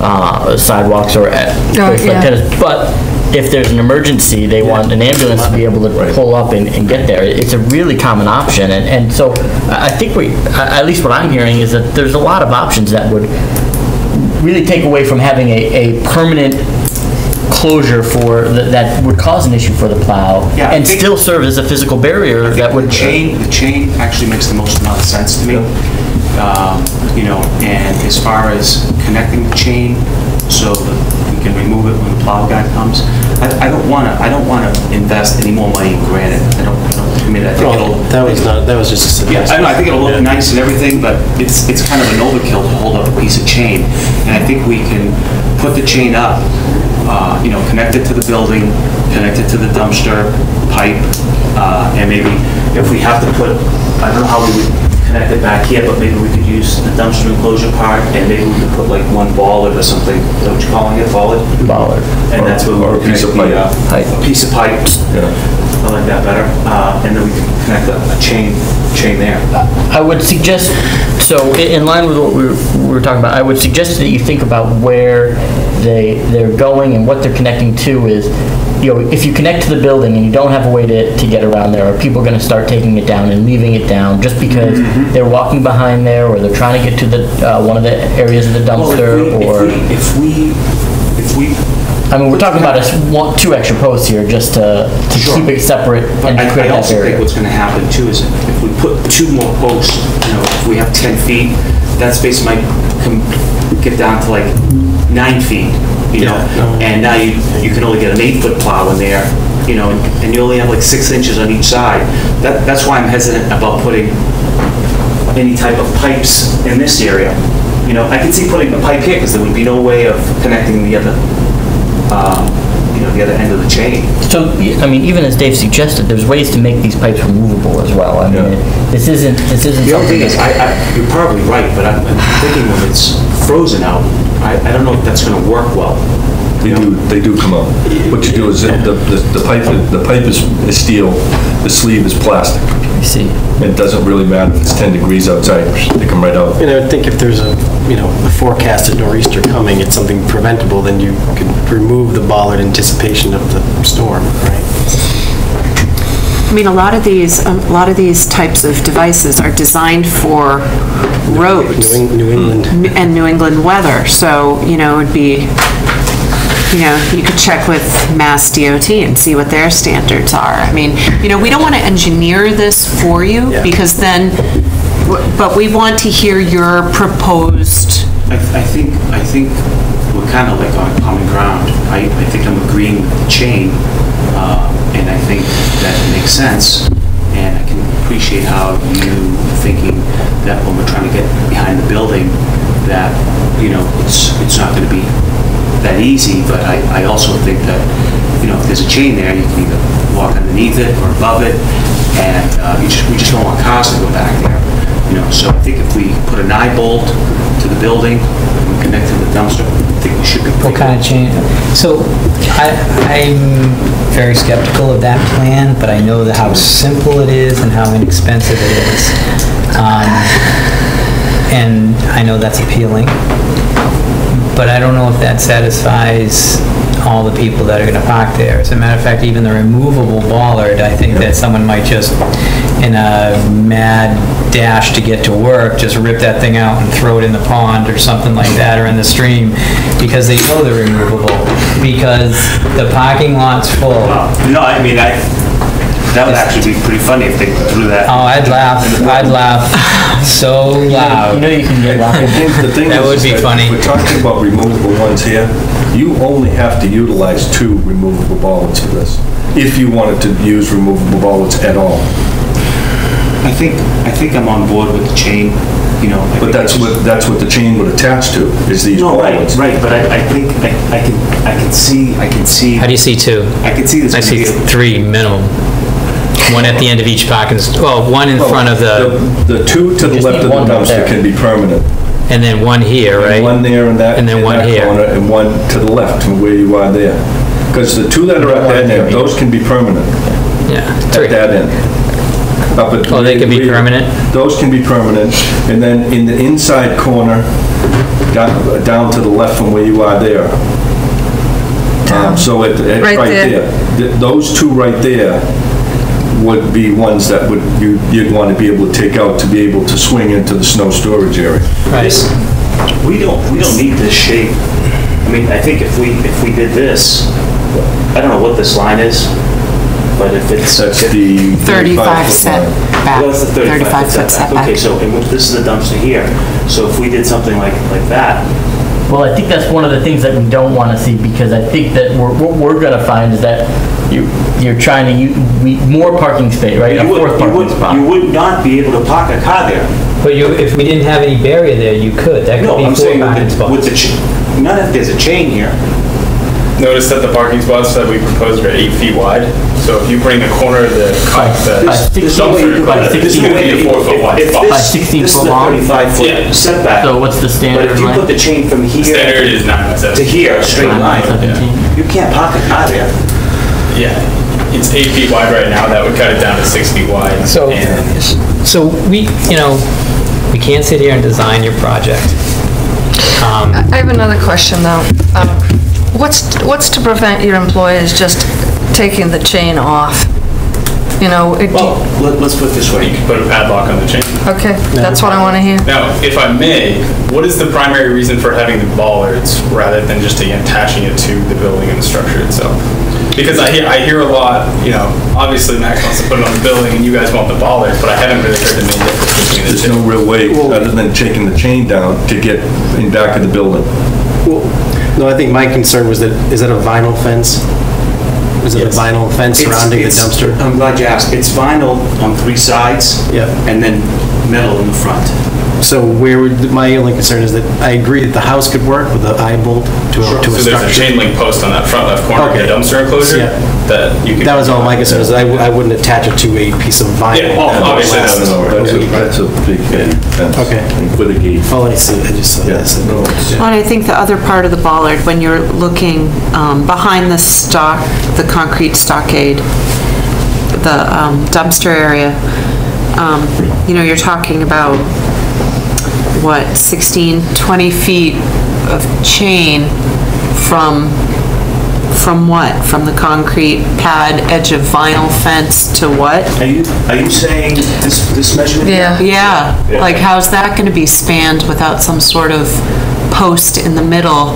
Speaker 7: uh, sidewalks or at places like
Speaker 1: yeah.
Speaker 7: tennis. But if there's an emergency, they want an ambulance to be able to pull up and, and get there. It's a really common option, and, and so I I think we, a- at least what I'm hearing is that there's a lot of options that would really take away from having a, a permanent closure for, that, that would cause an issue for the plow
Speaker 5: Yeah, I
Speaker 7: and
Speaker 5: think-
Speaker 7: still serve as a physical barrier that would.
Speaker 5: The chain, the chain actually makes the most amount of sense to me. Um, You know, and as far as connecting the chain so that we can remove it when the plow guy comes, I I don't want to, I don't want to invest any more money in granite. I don't, I don't, I mean, I think it'll...
Speaker 10: That was not, that was just a
Speaker 5: Yeah,
Speaker 10: suggestion.
Speaker 5: I know, I think it'll look nice and everything, but it's, it's kind of an overkill to hold up a piece of chain. And I think we can put the chain up, uh, you know, connect it to the building, connect it to the dumpster pipe, uh, and maybe if we have to put, I don't know how we would connect it back here, but maybe we could use the dumpster enclosure part, and maybe we could put like one bollard or something, is that what you're calling it, bollard?
Speaker 7: Bollard.
Speaker 5: And that's we
Speaker 8: Or a
Speaker 5: would
Speaker 8: piece of
Speaker 5: uh,
Speaker 7: pipe.
Speaker 5: a piece of pipe.
Speaker 8: Yeah.
Speaker 5: I like that better. Uh, And then we can connect a a chain, chain there.
Speaker 7: I would suggest, so i- in line with what we were, we were talking about, I would suggest that you think about where they, they're going and what they're connecting to is, you know, if you connect to the building and you don't have a way to, to get around there, are people gonna start taking it down and leaving it down just because
Speaker 5: Mm-hmm.
Speaker 7: they're walking behind there or they're trying to get to the, uh, one of the areas of the
Speaker 5: Well, if
Speaker 7: dumpster
Speaker 5: we-
Speaker 7: or,
Speaker 5: If we, if we,
Speaker 7: I mean, we're talking about a, s- one, two extra posts here just to, to
Speaker 5: Sure.
Speaker 7: keep it separate and
Speaker 5: I
Speaker 7: create
Speaker 5: I
Speaker 7: that
Speaker 5: also think
Speaker 7: barrier.
Speaker 5: what's gonna happen too is if we put two more posts, you know, if we have 10 feet, that space might come, get down to like nine feet, you know?
Speaker 10: No.
Speaker 5: And now you, you can only get an eight-foot plow in there, you know, and and you only have like six inches on each side. That, that's why I'm hesitant about putting any type of pipes in this area. You know, I can see putting a pipe here, because there would be no way of connecting the other, um, you know, the other end of the chain.
Speaker 7: So, I mean, even as Dave suggested, there's ways to make these pipes removable as well. I mean,
Speaker 8: Yeah.
Speaker 7: it- this isn't, this isn't
Speaker 5: The only
Speaker 7: something
Speaker 5: thing is, I, I, you're probably right, but I'm I'm thinking when it's frozen out, I, I don't know if that's gonna work well.
Speaker 8: They do, they do come out. What you do is, the, the the pipe, the pipe is is steel, the sleeve is plastic.
Speaker 7: You see.
Speaker 8: It doesn't really matter if it's 10 degrees outside, they come right out.
Speaker 10: And I would think if there's a, you know, a forecasted nor'easter coming, it's something preventable, then you could remove the bollard in anticipation of the storm, right?
Speaker 6: I mean, a lot of these, um, a lot of these types of devices are designed for roads.
Speaker 10: New Eng- New England,
Speaker 6: and New England weather, so, you know, it'd be, you know, you could check with Mass DOT and see what their standards are. I mean, you know, we don't want to engineer this for you,
Speaker 10: Yeah.
Speaker 6: because then, but we want to hear your proposed,
Speaker 5: I, I think, I think we're kind of like on common ground. I, I think I'm agreeing with the chain, uh, and I think that makes sense. And I can appreciate how you thinking that when we're trying to get behind the building, that, you know, it's, it's not gonna be that easy, but I, I also think that, you know, if there's a chain there, you can either walk underneath it or above it, and, uh, you just, we just don't want cars to go back there, you know, so I think if we put an eye bolt to the building, and connect to the dumpster, I think we should be pretty
Speaker 9: What kind of change? So I, I'm very skeptical of that plan, but I know that how simple it is and how inexpensive it is. Um, And I know that's appealing, but I don't know if that satisfies all the people that are gonna park there. As a matter of fact, even the removable bollard, I think that someone might just, in a mad dash to get to work, just rip that thing out and throw it in the pond or something like that, or in the stream, because they know they're removable, because the parking lot's full.
Speaker 5: No, I mean, I, that would actually be pretty funny if they threw that.
Speaker 9: Oh, I'd laugh, I'd laugh [LAUGHS] so loud.
Speaker 7: You know you can get
Speaker 8: I
Speaker 7: rocket.
Speaker 8: think the thing
Speaker 9: That
Speaker 8: is
Speaker 9: would be funny.
Speaker 8: We're talking about removable ones here. You only have to utilize two removable bollards for this, if you wanted to use removable bollards at all.
Speaker 5: I think, I think I'm on board with the chain, you know. I
Speaker 8: But
Speaker 5: think
Speaker 8: that's
Speaker 5: it's-
Speaker 8: what, that's what the chain would attach to, is these
Speaker 5: No, right,
Speaker 8: bollards.
Speaker 5: right, but I, I think, I I can, I can see, I can see,
Speaker 9: How do you see two?
Speaker 5: I can see this.
Speaker 9: I see
Speaker 5: gonna be a-
Speaker 9: three minimum. One at the end of each parking, st- well, one in front of the,
Speaker 8: The the two to the
Speaker 7: Just
Speaker 8: left
Speaker 7: need
Speaker 8: of
Speaker 7: one
Speaker 8: the
Speaker 7: up
Speaker 8: dumpster
Speaker 7: there.
Speaker 8: can be permanent.
Speaker 9: And then one here, right?
Speaker 8: One there and that.
Speaker 9: And then
Speaker 8: in
Speaker 9: one
Speaker 8: that
Speaker 9: here.
Speaker 8: corner, And one to the left from where you are there. Because the two that are at that end, those can be permanent
Speaker 9: Yeah.
Speaker 8: at that end. Up at-
Speaker 9: Oh, they can be permanent?
Speaker 8: Those can be permanent. And then in the inside corner, down, down to the left from where you are there. Um, So it, it-
Speaker 1: Right
Speaker 8: right
Speaker 1: there.
Speaker 8: there. Th- Those two right there would be ones that would, you- you'd want to be able to take out to be able to swing into the snow storage area.
Speaker 9: Right.
Speaker 5: We don't, we don't need this shape. I mean, I think if we, if we did this, I don't know what this line is, but if it's.
Speaker 8: That's the
Speaker 6: 35
Speaker 8: foot
Speaker 6: set back,
Speaker 5: Well, that's the
Speaker 6: 35 foot setback.
Speaker 5: Okay, so and this is the dumpster here. So if we did something like, like that,
Speaker 7: Well, I think that's one of the things that we don't want to see, because I think that we're, what we're gonna find is that you, you're trying to, u- we, more parking space, right? A
Speaker 5: you would,
Speaker 7: fourth
Speaker 5: you
Speaker 7: parking
Speaker 5: would,
Speaker 7: spot.
Speaker 5: you would not be able to park a car there.
Speaker 9: But you, if we didn't have any barrier there, you could. That could
Speaker 5: No,
Speaker 9: be
Speaker 5: I'm
Speaker 9: four
Speaker 5: saying
Speaker 9: parking
Speaker 5: with the, with
Speaker 9: spots.
Speaker 5: the, ch- not if there's a chain here.
Speaker 3: Notice that the parking spots that we proposed are eight feet wide, so if you bring the corner of the,
Speaker 7: By-
Speaker 3: the
Speaker 7: by
Speaker 5: There's no way you
Speaker 3: dumpster,
Speaker 5: could-
Speaker 7: by
Speaker 5: there's
Speaker 7: 16
Speaker 5: no way
Speaker 3: feet,
Speaker 5: you-
Speaker 3: four foot wide
Speaker 5: if
Speaker 3: spot.
Speaker 5: this-
Speaker 7: By 16
Speaker 5: This is
Speaker 7: foot
Speaker 5: a
Speaker 7: long?
Speaker 5: 35
Speaker 3: Yeah.
Speaker 5: setback.
Speaker 7: So what's the
Speaker 5: But
Speaker 7: standard
Speaker 5: if you put
Speaker 7: length?
Speaker 5: the chain from
Speaker 3: standard
Speaker 5: here
Speaker 3: is nine by
Speaker 5: to
Speaker 3: seven.
Speaker 5: here, straight
Speaker 7: Nine by
Speaker 5: line,
Speaker 7: 17?
Speaker 5: you can't park a car there.
Speaker 3: Yeah, it's eight feet wide right now, that would cut it down to six feet wide.
Speaker 9: So,
Speaker 3: And
Speaker 9: so we, you know, we can't sit here and design your project. Um,
Speaker 1: I have another question, though. Um, What's, what's to prevent your employees just taking the chain off? You know, it-
Speaker 5: Well, let- let's put it this way.
Speaker 3: you
Speaker 5: way.
Speaker 3: can put a padlock on the chain.
Speaker 1: okay, that's what I want to hear.
Speaker 3: Now, if I may, what is the primary reason for having the bollards rather than just attaching it to the building and the structure itself? Because I hear, I hear a lot, you know, obviously Max wants to put it on the building and you guys want the bollards, but I haven't really heard the main difference between the
Speaker 8: There's
Speaker 3: two.
Speaker 8: no real way, other than taking the chain down to get in back of the building.
Speaker 10: Well, No, I think my concern was that, is that a vinyl fence? Is it a
Speaker 3: Yes.
Speaker 10: vinyl fence
Speaker 5: It's-
Speaker 10: surrounding the
Speaker 5: it's-
Speaker 10: dumpster?
Speaker 5: I'm glad you asked. It's vinyl on three sides.
Speaker 10: Yep.
Speaker 5: And then metal in the front.
Speaker 10: So where would, my only concern is that I agree that the house could work with an eye bolt to a, to
Speaker 3: So
Speaker 10: a
Speaker 3: there's a
Speaker 10: structure.
Speaker 3: chain link post on that front left corner of the
Speaker 10: Okay.
Speaker 3: dumpster enclosure
Speaker 10: Yeah.
Speaker 3: that you can.
Speaker 10: That was all my concern, is I w- I wouldn't attach it to a piece of vinyl.
Speaker 3: Yeah, oh,
Speaker 10: that would
Speaker 3: obviously
Speaker 10: last.
Speaker 3: that's-
Speaker 8: No, That's a, that's a big fence.
Speaker 10: Okay.
Speaker 8: With a gate.
Speaker 10: Oh, I see, I just saw
Speaker 8: Yeah,
Speaker 10: this.
Speaker 8: no, it's-
Speaker 6: Well, and I think the other part of the bollard, when you're looking um, behind the stock, the concrete stockade, the um, dumpster area, um, you know, you're talking about, what, 16, 20 feet of chain from, from what? From the concrete pad edge of vinyl fence to what?
Speaker 5: Are you, are you saying this, this measurement? here?
Speaker 1: Yeah.
Speaker 6: Yeah,
Speaker 5: Yeah.
Speaker 6: like how's that gonna be spanned without some sort of post in the middle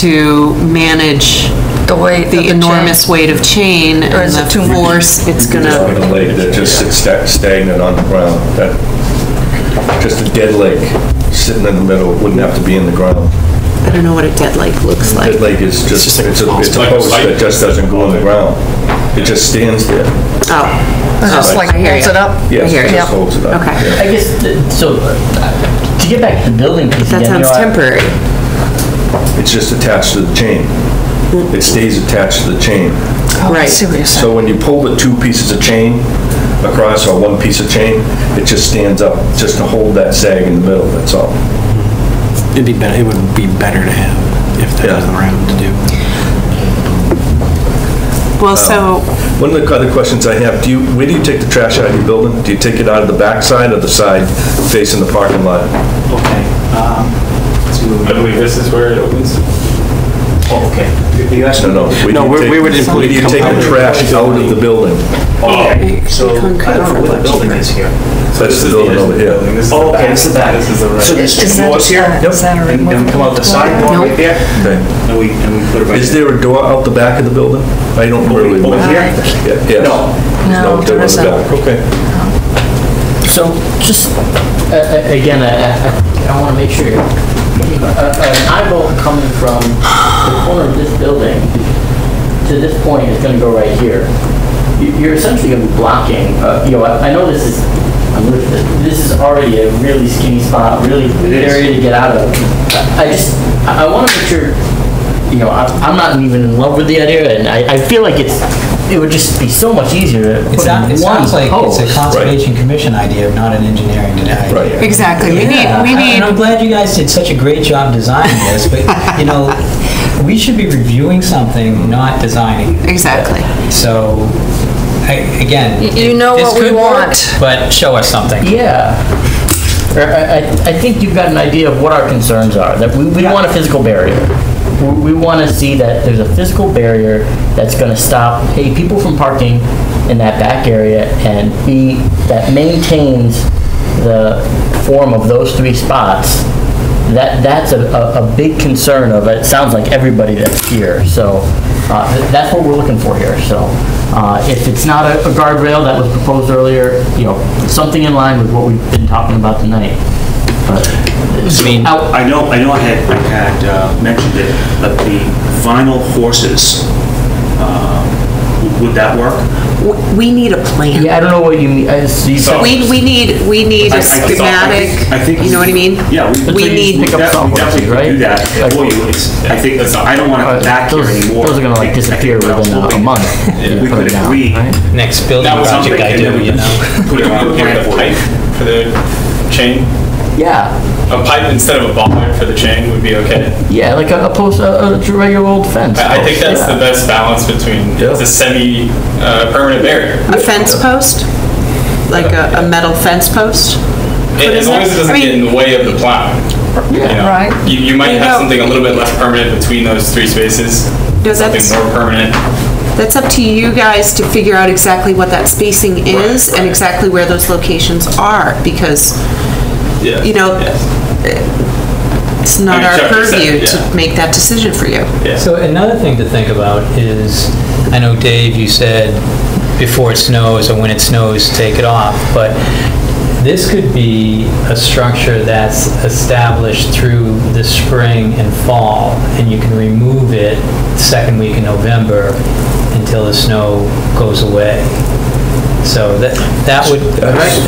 Speaker 6: to manage
Speaker 1: The weight of the
Speaker 6: the
Speaker 1: chain.
Speaker 6: enormous weight of chain
Speaker 1: Or
Speaker 6: and
Speaker 1: is it too
Speaker 6: the
Speaker 1: much?
Speaker 6: force it's gonna,
Speaker 8: a lake that just stagnant on the ground. That, just a dead lake sitting in the middle, wouldn't have to be in the ground.
Speaker 6: I don't know what a dead lake looks like.
Speaker 8: Dead lake is just,
Speaker 10: just like a
Speaker 8: it's a,
Speaker 10: small
Speaker 8: it's a
Speaker 3: spike.
Speaker 8: post that just doesn't go in the ground. It just stands there.
Speaker 6: Oh,
Speaker 1: It's just
Speaker 6: Oh,
Speaker 1: like
Speaker 6: I hear
Speaker 1: holds
Speaker 6: ya.
Speaker 1: it up.
Speaker 8: Yes,
Speaker 6: hear
Speaker 8: it
Speaker 6: you.
Speaker 8: just holds it up.
Speaker 6: Okay.
Speaker 8: yeah.
Speaker 7: I guess, th- so, uh, to get back to the building piece again.
Speaker 6: that
Speaker 7: you
Speaker 6: sounds
Speaker 7: know, I-
Speaker 6: temporary.
Speaker 8: It's just attached to the chain. It stays attached to the chain.
Speaker 1: Oh, I
Speaker 6: Right.
Speaker 1: see what you're saying.
Speaker 8: So when you pull the two pieces of chain across, or one piece of chain, it just stands up, just to hold that sag in the middle, that's all.
Speaker 10: It'd be better, it would be better to have, if that was the route to do.
Speaker 6: Well, so,
Speaker 8: One of the other questions I have, do you, where do you take the trash out of your building? Do you take it out of the back side or the side facing the parking lot?
Speaker 5: Okay. um, let's see what
Speaker 3: I believe this is where it opens.
Speaker 5: Oh, okay. You- You asked
Speaker 8: No,
Speaker 5: me?
Speaker 8: no. where
Speaker 10: No,
Speaker 8: you
Speaker 10: we-
Speaker 8: take-
Speaker 10: we would
Speaker 8: Where you take the trash out of the building?
Speaker 5: Okay, so I don't know
Speaker 6: for
Speaker 5: where the building is here.
Speaker 3: So
Speaker 8: That's
Speaker 3: this
Speaker 8: the
Speaker 3: is
Speaker 8: building over
Speaker 3: the
Speaker 8: here.
Speaker 3: building. This is
Speaker 5: Oh,
Speaker 3: the
Speaker 5: okay,
Speaker 3: back.
Speaker 5: this is the back.
Speaker 3: This is the right.
Speaker 5: So there's two
Speaker 1: Is that-
Speaker 5: doors here?
Speaker 1: is that a
Speaker 5: And then we come out the side door right there,
Speaker 8: Okay.
Speaker 5: and we, and we put it right
Speaker 8: Is
Speaker 5: there.
Speaker 8: there a door out the back of the building? I don't really.
Speaker 5: Over
Speaker 8: know.
Speaker 5: here?
Speaker 8: Yeah, yes.
Speaker 5: No.
Speaker 8: There's
Speaker 1: No,
Speaker 8: door on the
Speaker 1: isn't.
Speaker 8: back. Okay.
Speaker 7: So, just, uh, uh, again, I, I, I want to make sure, you're- uh, an eye bolt coming from the corner of this building to this point is going to go right here. You- You're essentially going to be blocking, uh, you know, I I know this is, I'm looking at- this is already a really skinny spot, really area to get out of. I I just, I want to make sure you know, I'm I'm not even in love with the idea, and I, I feel like it's, it would just be so much easier to
Speaker 9: It
Speaker 7: put
Speaker 9: sounds, it
Speaker 7: one
Speaker 9: sounds like it's a
Speaker 7: post.
Speaker 9: conservation commission idea, not an engineering idea.
Speaker 6: Exactly, we need,
Speaker 9: Yeah,
Speaker 6: we
Speaker 9: And I'm
Speaker 6: need,
Speaker 9: glad you guys did such a great job designing this, but, you know, we should be reviewing something, not designing. it.
Speaker 6: exactly.
Speaker 9: So, I- again.
Speaker 1: Y- you know
Speaker 9: this
Speaker 1: what we
Speaker 9: could work,
Speaker 1: want.
Speaker 9: But show us something.
Speaker 7: Yeah. Or I, I, I think you've got an idea of what our concerns are, that we, we want a physical barrier. We, want to see that there's a physical barrier that's going to stop, A, people from parking in that back area, and B, that maintains the form of those three spots. That, that's a, a, a big concern of, it sounds like everybody that's here, so, uh, th- that's what we're looking for here, so. Uh, if it's not a a guardrail that was proposed earlier, you know, something in line with what we've been talking about tonight. But,
Speaker 9: I mean-
Speaker 7: out-
Speaker 5: I know, I know I had, I had uh, mentioned it, but the vinyl horses, uh, would that work?
Speaker 6: W- We need a plan.
Speaker 7: Yeah, I don't know what you mean, I just- you said-
Speaker 6: We, we need, we need
Speaker 5: I- I
Speaker 6: a
Speaker 5: thought- I think-
Speaker 6: schematic,
Speaker 5: I think-
Speaker 6: you know what I mean?
Speaker 5: Yeah, we.
Speaker 6: We
Speaker 5: we-
Speaker 6: need-
Speaker 5: we
Speaker 7: Pick up
Speaker 5: def-
Speaker 7: some
Speaker 5: we definitely
Speaker 7: horses,
Speaker 5: could do
Speaker 7: right?
Speaker 5: that
Speaker 7: Like-
Speaker 5: for you. It's, I think, I don't want
Speaker 7: Uh,
Speaker 5: to back here
Speaker 7: those-
Speaker 5: anymore.
Speaker 7: Those are gonna like
Speaker 5: I think
Speaker 7: disappear
Speaker 5: what I was
Speaker 7: within a- a
Speaker 5: hoping
Speaker 7: month.
Speaker 5: We
Speaker 7: You put
Speaker 5: could
Speaker 7: it down,
Speaker 5: agree.
Speaker 7: right?
Speaker 9: Next building
Speaker 5: That was
Speaker 9: project
Speaker 5: something,
Speaker 9: I
Speaker 5: and then
Speaker 9: do,
Speaker 5: we
Speaker 9: you
Speaker 5: could
Speaker 9: know?
Speaker 5: Put it on the plan
Speaker 3: Like a pipe for the chain?
Speaker 7: Yeah,
Speaker 3: A pipe instead of a bollard for the chain would be okay.
Speaker 7: yeah, like a, a post, a, a regular old fence.
Speaker 3: I I think
Speaker 7: post,
Speaker 3: that's
Speaker 7: yeah.
Speaker 3: the best balance between, it's a semi-permanent uh, barrier.
Speaker 6: A fence post? Like a, a metal fence post?
Speaker 3: As long as it doesn't
Speaker 6: I mean-
Speaker 3: get in the way of the plowing. you know.
Speaker 1: Right.
Speaker 3: You, you might
Speaker 6: You
Speaker 3: have
Speaker 6: know-
Speaker 3: something a little bit less permanent between those three spaces,
Speaker 6: No,
Speaker 3: something
Speaker 6: that's,
Speaker 3: more permanent.
Speaker 6: that's up to you guys to figure out exactly what that spacing is
Speaker 3: Right,
Speaker 6: and exactly where those locations are, because
Speaker 3: Yeah.
Speaker 6: You know,
Speaker 3: Yes.
Speaker 6: it's not
Speaker 3: I mean,
Speaker 6: our
Speaker 3: Chuck just said,
Speaker 6: purview
Speaker 3: yeah.
Speaker 6: to make that decision for you.
Speaker 3: Yeah.
Speaker 9: So another thing to think about is, I know Dave, you said before it snows or when it snows, take it off, but this could be a structure that's established through the spring and fall, and you can remove it second week in November until the snow goes away. So that, that would.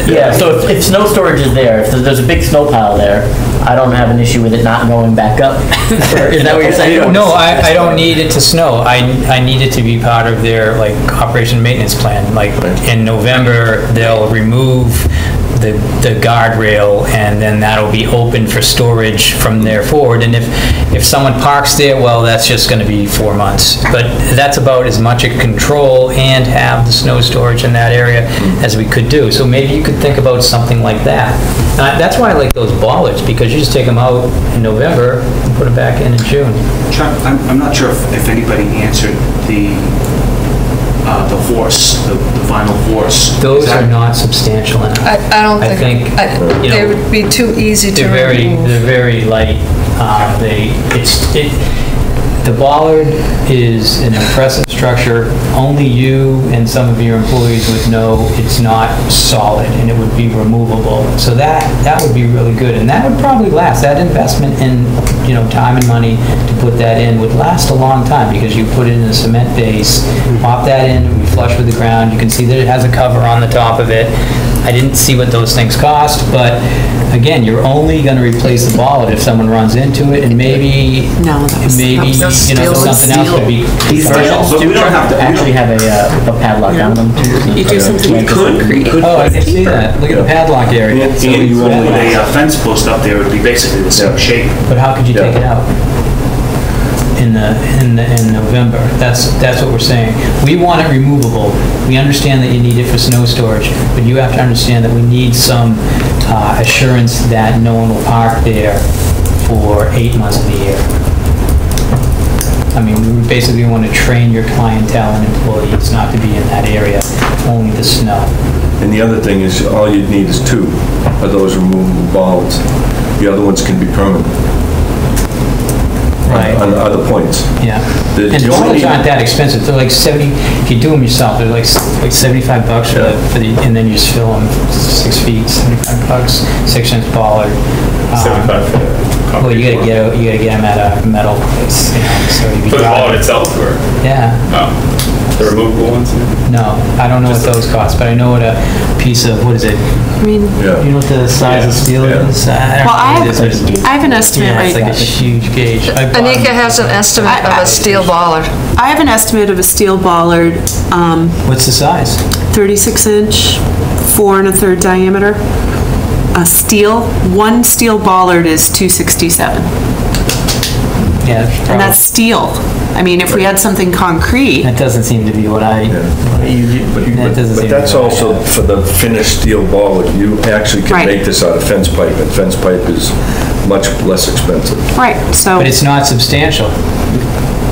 Speaker 7: Yeah, so if, if snow storage is there, if there's a big snow pile there, I don't have an issue with it not going back up. Is that what you're saying?
Speaker 9: No, I, I don't need it to snow. I, I need it to be part of their, like, operation maintenance plan. Like, in November, they'll remove the, the guardrail, and then that'll be open for storage from there forward. And if, if someone parks there, well, that's just gonna be four months. But that's about as much control and have the snow storage in that area as we could do. So maybe you could think about something like that. Uh, That's why I like those bollards, because you just take them out in November and put them back in in June.
Speaker 5: Chuck, I'm, I'm not sure if, if anybody answered the, uh, the force, the the vinyl horse.
Speaker 9: Those are not substantial enough.
Speaker 1: I, I don't
Speaker 9: I
Speaker 1: think,
Speaker 9: think,
Speaker 1: I-
Speaker 9: you
Speaker 1: they
Speaker 9: know,
Speaker 1: would be too easy to
Speaker 9: They're very,
Speaker 1: remove.
Speaker 9: they're very light. Uh, They, it's, it, the bollard is an impressive structure. Only you and some of your employees would know it's not solid and it would be removable. So that, that would be really good. And that would probably last. That investment in, you know, time and money to put that in would last a long time because you put it in a cement base, pop that in, flush with the ground. You can see that it has a cover on the top of it. I didn't see what those things cost, but again, you're only gonna replace the bollard if someone runs into it and maybe,
Speaker 6: No, that was-
Speaker 9: maybe,
Speaker 6: that was
Speaker 9: you know,
Speaker 6: steel.
Speaker 9: something else could be.
Speaker 7: These versions
Speaker 5: But
Speaker 7: do
Speaker 5: we don't have to-
Speaker 7: actually have a, uh, a padlock on them too.
Speaker 6: You do something with concrete.
Speaker 9: Oh, I didn't see that. Look at the padlock
Speaker 5: And
Speaker 9: area.
Speaker 5: and
Speaker 9: So
Speaker 5: you
Speaker 9: it's
Speaker 5: put a
Speaker 9: padlocked.
Speaker 5: uh, fence post up there, it would be basically the same shape.
Speaker 9: But how could you take it out? In the, in the, in November? That's, that's what we're saying. We want it removable. We understand that you need it for snow storage, but you have to understand that we need some uh, assurance that no one will park there for eight months of the year. I mean, we basically want to train your clientele and employees not to be in that area, only the snow.
Speaker 8: And the other thing is, all you'd need is two of those removable bollards. The other ones can be permanent
Speaker 9: Right.
Speaker 8: on other points.
Speaker 9: Yeah.
Speaker 8: The-
Speaker 9: And
Speaker 8: the only-
Speaker 9: aren't that expensive. They're like 70, if you do them yourself, they're like, s- like 75 bucks for the, for the, and then you just fill them six feet, 75 bucks, six inch bollard. Um,
Speaker 3: 75 for the
Speaker 9: Well, you gotta
Speaker 3: floor.
Speaker 9: get, you gotta get them at a metal place, you know, so you'd be
Speaker 3: For the bollard
Speaker 9: driving.
Speaker 3: itself, or?
Speaker 9: Yeah.
Speaker 3: Oh. The removable ones?
Speaker 9: No, I don't know what those cost, but I know what a piece of, what is it?
Speaker 6: I mean,
Speaker 8: Yeah.
Speaker 9: You know what the size of steel
Speaker 8: Yeah.
Speaker 9: is? I don't
Speaker 6: well, I
Speaker 9: know what it is.
Speaker 6: have, I have an estimate
Speaker 9: Yeah, it's like a
Speaker 6: right,
Speaker 9: huge gauge. I bought
Speaker 1: Anika has an estimate of a steel bollard.
Speaker 6: I have an estimate of a steel bollard, um,
Speaker 9: What's the size?
Speaker 6: 36 inch, four and a third diameter. A steel, one steel bollard is 267,
Speaker 9: Yeah.
Speaker 6: and that's steel. I mean, if we had something concrete,
Speaker 9: That doesn't seem to be what I, what you,
Speaker 8: But you-
Speaker 9: that doesn't
Speaker 8: But
Speaker 9: seem to
Speaker 8: that's
Speaker 9: what
Speaker 8: also for the finished steel ball, you actually can
Speaker 6: Right.
Speaker 8: make this out of fence pipe, and fence pipe is much less expensive.
Speaker 6: right, so,
Speaker 9: But it's not substantial.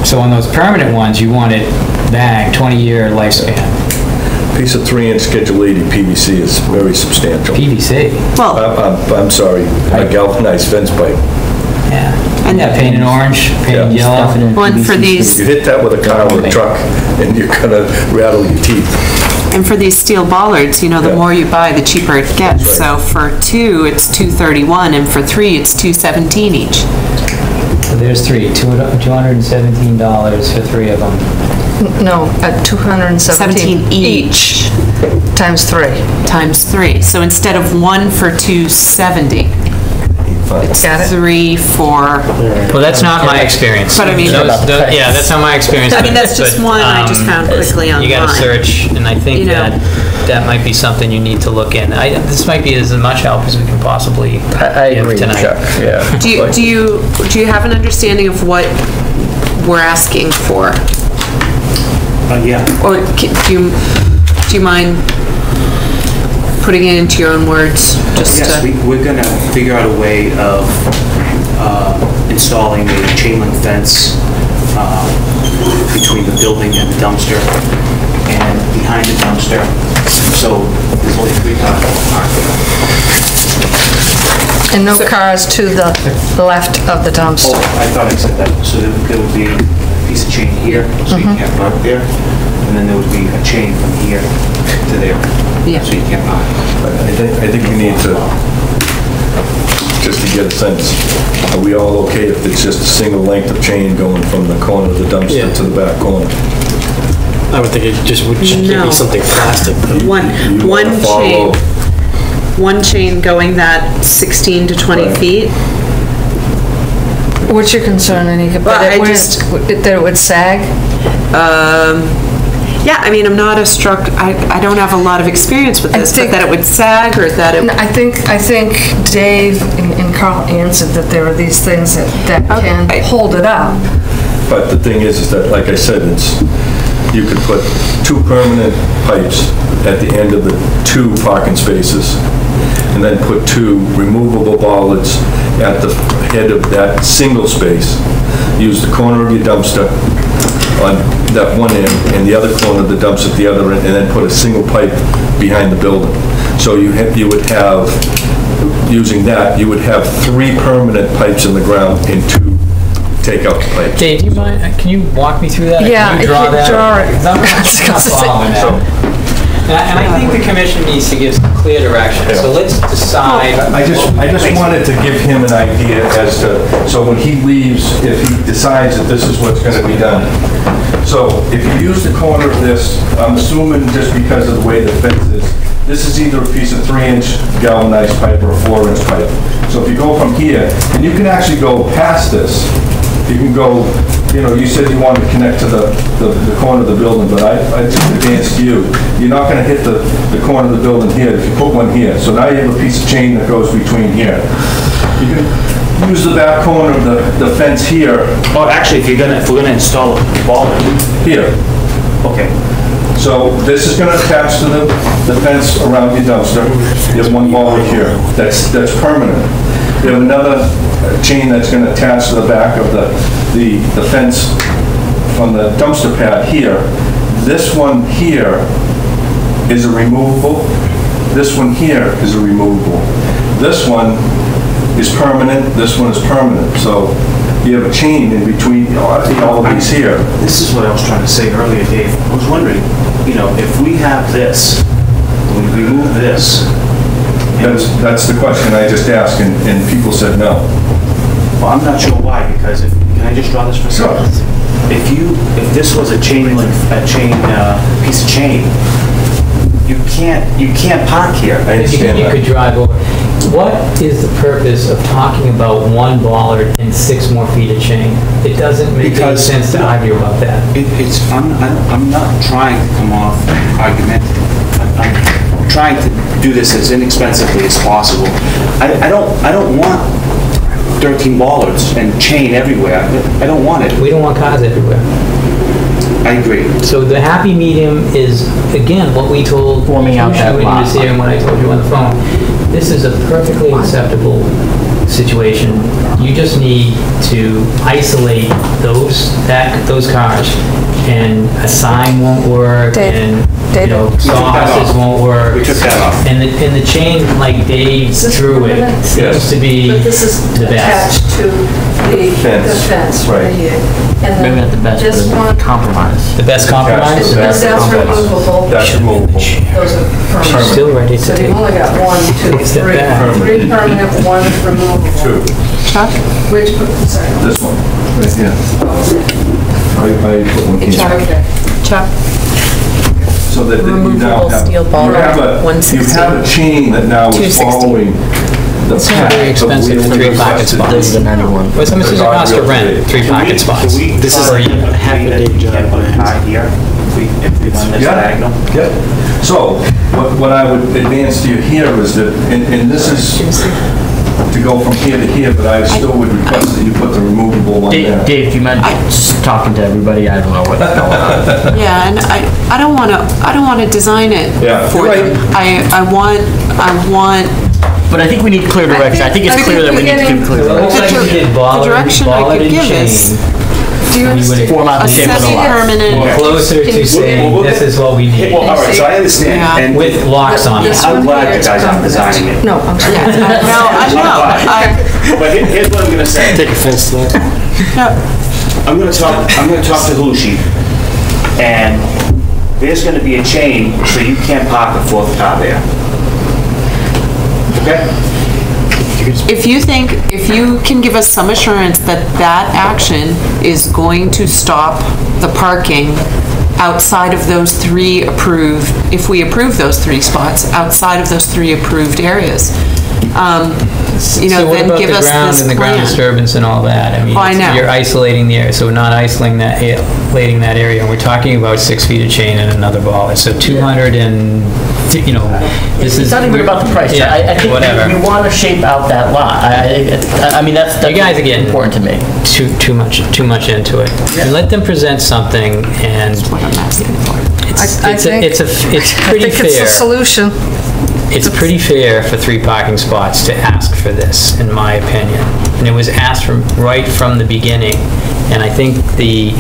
Speaker 9: So on those permanent ones, you want it bang, 20-year lifespan.
Speaker 8: Piece of three-inch Schedule 80 PVC is very substantial.
Speaker 9: PVC,
Speaker 6: well,
Speaker 8: I'm, I'm- I'm sorry, a galvanized fence pipe.
Speaker 9: yeah.
Speaker 6: And-
Speaker 9: Yeah, painted orange, painted
Speaker 8: Yeah.
Speaker 9: yellow.
Speaker 7: Stuff
Speaker 6: one for
Speaker 7: PVC.
Speaker 6: these,
Speaker 8: You hit that with a car or a truck, and you're gonna rattle your teeth.
Speaker 6: and for these steel bollards, you know, the
Speaker 8: Yeah.
Speaker 6: more you buy, the cheaper it gets.
Speaker 8: That's
Speaker 6: So for two, it's 231, and for three, it's 217 each.
Speaker 9: So there's three, $217 for three of them.
Speaker 1: No, at 217
Speaker 6: 17
Speaker 1: each, times three.
Speaker 6: times three. So instead of one for 270,
Speaker 8: Fine.
Speaker 1: Got it?
Speaker 6: three for,
Speaker 9: Well, that's not my experience.
Speaker 6: But I mean-
Speaker 9: Those- those- Yeah, that's not my experience.
Speaker 6: I mean,
Speaker 9: but-
Speaker 6: that's just one I just
Speaker 9: um,
Speaker 6: found quickly
Speaker 9: You gotta
Speaker 6: online.
Speaker 9: search, and I
Speaker 6: You
Speaker 9: think
Speaker 6: know.
Speaker 9: that, that might be something you need to look in. I, this might be as much help as we can possibly
Speaker 7: I I
Speaker 9: give
Speaker 7: agree,
Speaker 9: tonight.
Speaker 7: Chuck, yeah.
Speaker 6: do you, do you, do you have an understanding of what we're asking for?
Speaker 5: Uh, yeah,
Speaker 6: Or ca- do you, do you mind putting it into your own words, just
Speaker 5: yes,
Speaker 6: to?
Speaker 5: we, we're gonna figure out a way of, uh, installing a chain link fence, uh, between the building and the dumpster, and behind the dumpster, so there's only three cars parking.
Speaker 1: And no cars to the left of the
Speaker 5: Oh,
Speaker 1: dumpster.
Speaker 5: I thought I said that, so there there would be a piece of chain here, so you mm-hmm. can't park there, and then there would be a chain from here to there,
Speaker 6: Yeah.
Speaker 5: so you can't park.
Speaker 8: I think, I think we need to, just to get a sense, are we all okay if it's just a single length of chain going from the corner of the dumpster
Speaker 10: Yeah.
Speaker 8: to the back corner?
Speaker 10: I would think it just would, can't
Speaker 6: No.
Speaker 10: be something plastic.
Speaker 6: One,
Speaker 8: You wanna
Speaker 6: one
Speaker 8: follow-
Speaker 6: chain, one chain going that 16 to 20
Speaker 8: Right.
Speaker 6: feet?
Speaker 1: What's your concern, Anika?
Speaker 6: Well,
Speaker 1: That
Speaker 6: I
Speaker 1: it would-
Speaker 6: just-
Speaker 1: That it would sag?
Speaker 6: Um, yeah, I mean, I'm not a struct, I, I don't have a lot of experience with
Speaker 1: I
Speaker 6: this, but
Speaker 1: think-
Speaker 6: that it would sag or that it,
Speaker 1: I think, I think Dave and and Carl answered that there are these things that, that can
Speaker 6: Okay.
Speaker 1: hold it up.
Speaker 8: But the thing is, is that, like I said, it's, you could put two permanent pipes at the end of the two parking spaces, and then put two removable bollards at the head of that single space. Use the corner of your dumpster on that one end, and the other corner of the dumpster at the other end, and then put a single pipe behind the building. So you have, you would have, using that, you would have three permanent pipes in the ground and two takeout pipes.
Speaker 9: Dave, do you mind, uh, can you walk me through that?
Speaker 1: Yeah,
Speaker 9: Can
Speaker 1: I
Speaker 9: you draw
Speaker 1: can't
Speaker 9: that?
Speaker 1: draw it.
Speaker 9: 'Cause I'm not- I'm not following [LAUGHS] that. And I- think the commission needs to give some clear direction, so let's decide.
Speaker 8: I just, I just wanted to give him an idea as to, so when he leaves, if he decides that this is what's gonna be done. So if you use the corner of this, I'm assuming just because of the way the fence is, this is either a piece of three-inch galvanized pipe or a four-inch pipe. So if you go from here, and you can actually go past this, you can go, you know, you said you wanted to connect to the, the the corner of the building, but I, I just advanced you. You're not gonna hit the, the corner of the building here if you put one here. So now you have a piece of chain that goes between here. You can use the back corner of the, the fence here,
Speaker 5: Oh, actually, if you're gonna, if we're gonna install a bollard,
Speaker 8: here.
Speaker 5: okay,
Speaker 8: So this is gonna attach to the, the fence around your dumpster. You have one bollard here, that's, that's permanent. You have another chain that's gonna attach to the back of the, the, the fence from the dumpster pad here. This one here is a removable. This one here is a removable. This one is permanent, this one is permanent. So you have a chain in between all of these here.
Speaker 5: this is what I was trying to say earlier, Dave. I was wondering, you know, if we have this, we remove this,
Speaker 8: That's, that's the question I just asked, and, and people said no.
Speaker 5: well, I'm not sure why, because if, can I just draw this for a second? if you, if this was a chain link, a chain, uh, piece of chain, you can't, you can't park here.
Speaker 8: I
Speaker 9: You could-
Speaker 8: understand
Speaker 9: You could
Speaker 8: that.
Speaker 9: drive over. What is the purpose of talking about one bollard and six more feet of chain? It doesn't make any
Speaker 5: Because-
Speaker 9: sense to argue about that.
Speaker 5: It, it's, I'm, I'm I'm not trying to come off argumentative. I'm I'm trying to do this as inexpensively as possible. I, I don't, I don't want 13 bollards and chain everywhere. I don't want it.
Speaker 9: We don't want cars everywhere.
Speaker 5: I agree.
Speaker 9: So the happy medium is, again, what we told
Speaker 7: Forming out that
Speaker 9: Tricia when you
Speaker 7: lot.
Speaker 9: here and what I told you on the phone. This is a perfectly acceptable situation. You just need to isolate those, that, those cars. And a sign won't work
Speaker 1: Dave,
Speaker 9: and, you know,
Speaker 5: We took that
Speaker 9: sawhorses
Speaker 5: off.
Speaker 9: won't work.
Speaker 5: We took that off.
Speaker 9: And the, and the chain, like Dave
Speaker 1: Is this
Speaker 9: drew it,
Speaker 1: permanent?
Speaker 9: seems to be
Speaker 1: But this is
Speaker 9: the best.
Speaker 1: attached to the,
Speaker 8: Fence.
Speaker 1: the fence
Speaker 8: Right.
Speaker 1: right here. And
Speaker 7: Maybe not the
Speaker 1: then
Speaker 7: best,
Speaker 1: this
Speaker 7: but
Speaker 1: one,
Speaker 7: a compromise.
Speaker 9: The best compromise?
Speaker 1: is
Speaker 8: That's
Speaker 1: that's removable,
Speaker 8: That's removable.
Speaker 1: those are permanent.
Speaker 9: Still ready to
Speaker 1: So
Speaker 9: take.
Speaker 1: you've only got one, two,
Speaker 9: Step
Speaker 1: three,
Speaker 9: back.
Speaker 1: three permanent, one removable.
Speaker 8: Two.
Speaker 6: Chuck?
Speaker 1: Which, sorry.
Speaker 8: This one, right here. I, I put one here.
Speaker 1: Okay.
Speaker 6: Chuck?
Speaker 8: So that that you now
Speaker 6: Removable
Speaker 8: have,
Speaker 6: steel
Speaker 8: you
Speaker 6: bollard,
Speaker 8: have a, you
Speaker 6: 160.
Speaker 8: have a chain that now is
Speaker 6: 260.
Speaker 8: following the
Speaker 9: It's not
Speaker 8: path.
Speaker 9: very
Speaker 8: of
Speaker 9: expensive for
Speaker 8: where
Speaker 9: three
Speaker 8: the
Speaker 9: pocket
Speaker 8: requested
Speaker 9: spots.
Speaker 7: Those are the 91.
Speaker 9: What's how much does it cost to rent three pocket spots?
Speaker 10: This is a half a day job.
Speaker 5: Not here, if we, if we run this
Speaker 8: Yeah.
Speaker 5: diagonal.
Speaker 8: Yep. So, what, what I would advance to you here is that, and, and this is to go from here to here, but I still would request that you put the removable one
Speaker 7: Dave,
Speaker 8: there.
Speaker 7: Dave, do you mind just talking to everybody? I don't know what's going on. [LAUGHS] [LAUGHS]
Speaker 6: Yeah, and I, I don't want to, I don't want to design it
Speaker 8: Yeah,
Speaker 6: for
Speaker 8: you're
Speaker 6: them. I, I want, I want,
Speaker 7: But I think we need clear direction. I think it's
Speaker 1: I
Speaker 7: clear that
Speaker 1: think
Speaker 7: we need to
Speaker 1: we're
Speaker 7: give clear
Speaker 9: It
Speaker 7: direction.
Speaker 9: looks
Speaker 6: The
Speaker 9: we
Speaker 6: dir-
Speaker 9: did
Speaker 6: the
Speaker 9: bollard,
Speaker 6: direction I
Speaker 9: bollard
Speaker 6: could give
Speaker 9: chain.
Speaker 6: is-
Speaker 1: Do you
Speaker 9: We would
Speaker 1: understand?
Speaker 7: Form out
Speaker 6: a
Speaker 7: the shape of the lot.
Speaker 6: semi-permanent,
Speaker 9: We're closer to saying, this is what we need,
Speaker 5: Well, all right, so I understand, and
Speaker 9: with locks on it.
Speaker 5: I'm glad
Speaker 1: here
Speaker 5: you guys aren't designing it.
Speaker 1: No, I'm sorry.
Speaker 6: no, I know, [LAUGHS] I,
Speaker 5: But here- here's what I'm gonna say.
Speaker 10: Take offense to that.
Speaker 5: I'm gonna talk, I'm gonna talk to Lucy, and there's gonna be a chain, so you can't park a fourth car there. Okay?
Speaker 6: If you think, if you can give us some assurance that that action is going to stop the parking outside of those three approved, if we approve those three spots, outside of those three approved areas, um, you know,
Speaker 9: So what
Speaker 6: then
Speaker 9: about
Speaker 6: give
Speaker 9: the
Speaker 6: us
Speaker 9: ground
Speaker 6: this
Speaker 9: and the ground
Speaker 6: plan.
Speaker 9: disturbance and all that? I mean,
Speaker 6: Oh, I know.
Speaker 9: you're isolating the area, so we're not isolating that, isolating that area. And we're talking about six feet of chain and another ball. So 200 and, you know, this is.
Speaker 7: It's not even about the price.
Speaker 9: Yeah,
Speaker 7: I, I think
Speaker 9: whatever.
Speaker 7: we, we want to shape out that lot. I, I, I mean, that's, that's
Speaker 9: You guys again,
Speaker 7: important to me.
Speaker 9: too, too much, too much into it. And let them present something and
Speaker 6: What I'm asking for.
Speaker 9: it's,
Speaker 1: I- I
Speaker 9: it's, a-
Speaker 1: think-
Speaker 9: it's a, it's
Speaker 1: I
Speaker 9: pretty
Speaker 1: think it's
Speaker 9: fair.
Speaker 1: the solution.
Speaker 9: It's pretty fair for three parking spots to ask for this, in my opinion. And it was asked from, right from the beginning. And I think the,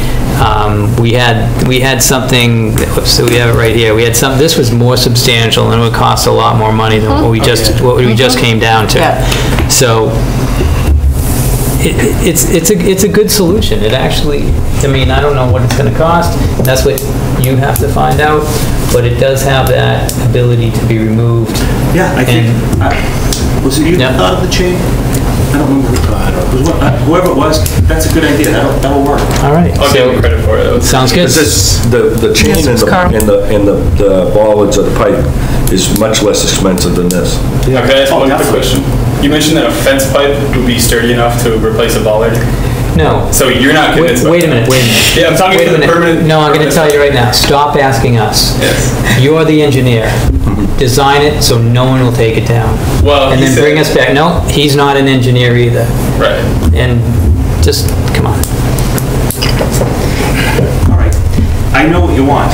Speaker 9: um, we had, we had something, so we have it right here, we had some, this was more substantial and it would cost a lot more money than what we just, what we just came down to.
Speaker 6: Yeah.
Speaker 9: So, it, it's, it's a, it's a good solution. It actually, I mean, I don't know what it's gonna cost. That's what you have to find out, but it does have that ability to be removed.
Speaker 5: Yeah, I think,
Speaker 9: And-
Speaker 5: uh, was it you that
Speaker 9: Yeah.
Speaker 5: thought of the chain? I don't remember who thought it. Was what- uh, Whoever it was, that's a good idea, that'll, that'll work.
Speaker 9: All right,
Speaker 3: I'll give you credit for it.
Speaker 9: sounds good.
Speaker 8: Because this, the, the chain
Speaker 1: Yes,
Speaker 8: and
Speaker 1: it's
Speaker 8: the,
Speaker 1: Carl.
Speaker 8: and the, and the the bollards of the pipe is much less expensive than this.
Speaker 3: Okay, I ask
Speaker 5: Oh,
Speaker 3: one quick
Speaker 5: definitely.
Speaker 3: question. You mentioned that a fence pipe would be sturdy enough to replace a bollard.
Speaker 9: No.
Speaker 3: So you're not
Speaker 9: Wait
Speaker 3: convinced?
Speaker 9: wait a
Speaker 3: by
Speaker 9: minute, wait a minute.
Speaker 3: Yeah, I'm talking
Speaker 9: Wait a
Speaker 3: for the
Speaker 9: minute.
Speaker 3: permanent.
Speaker 9: No, I'm gonna
Speaker 3: permanent
Speaker 9: tell you right now, stop asking us.
Speaker 3: Yes.
Speaker 9: You're the engineer. Design it so no one will take it down.
Speaker 3: Well,
Speaker 9: And
Speaker 3: he
Speaker 9: then
Speaker 3: said-
Speaker 9: bring us back, no, he's not an engineer either.
Speaker 3: Right.
Speaker 9: And just, come on.
Speaker 5: All right, I know what you want.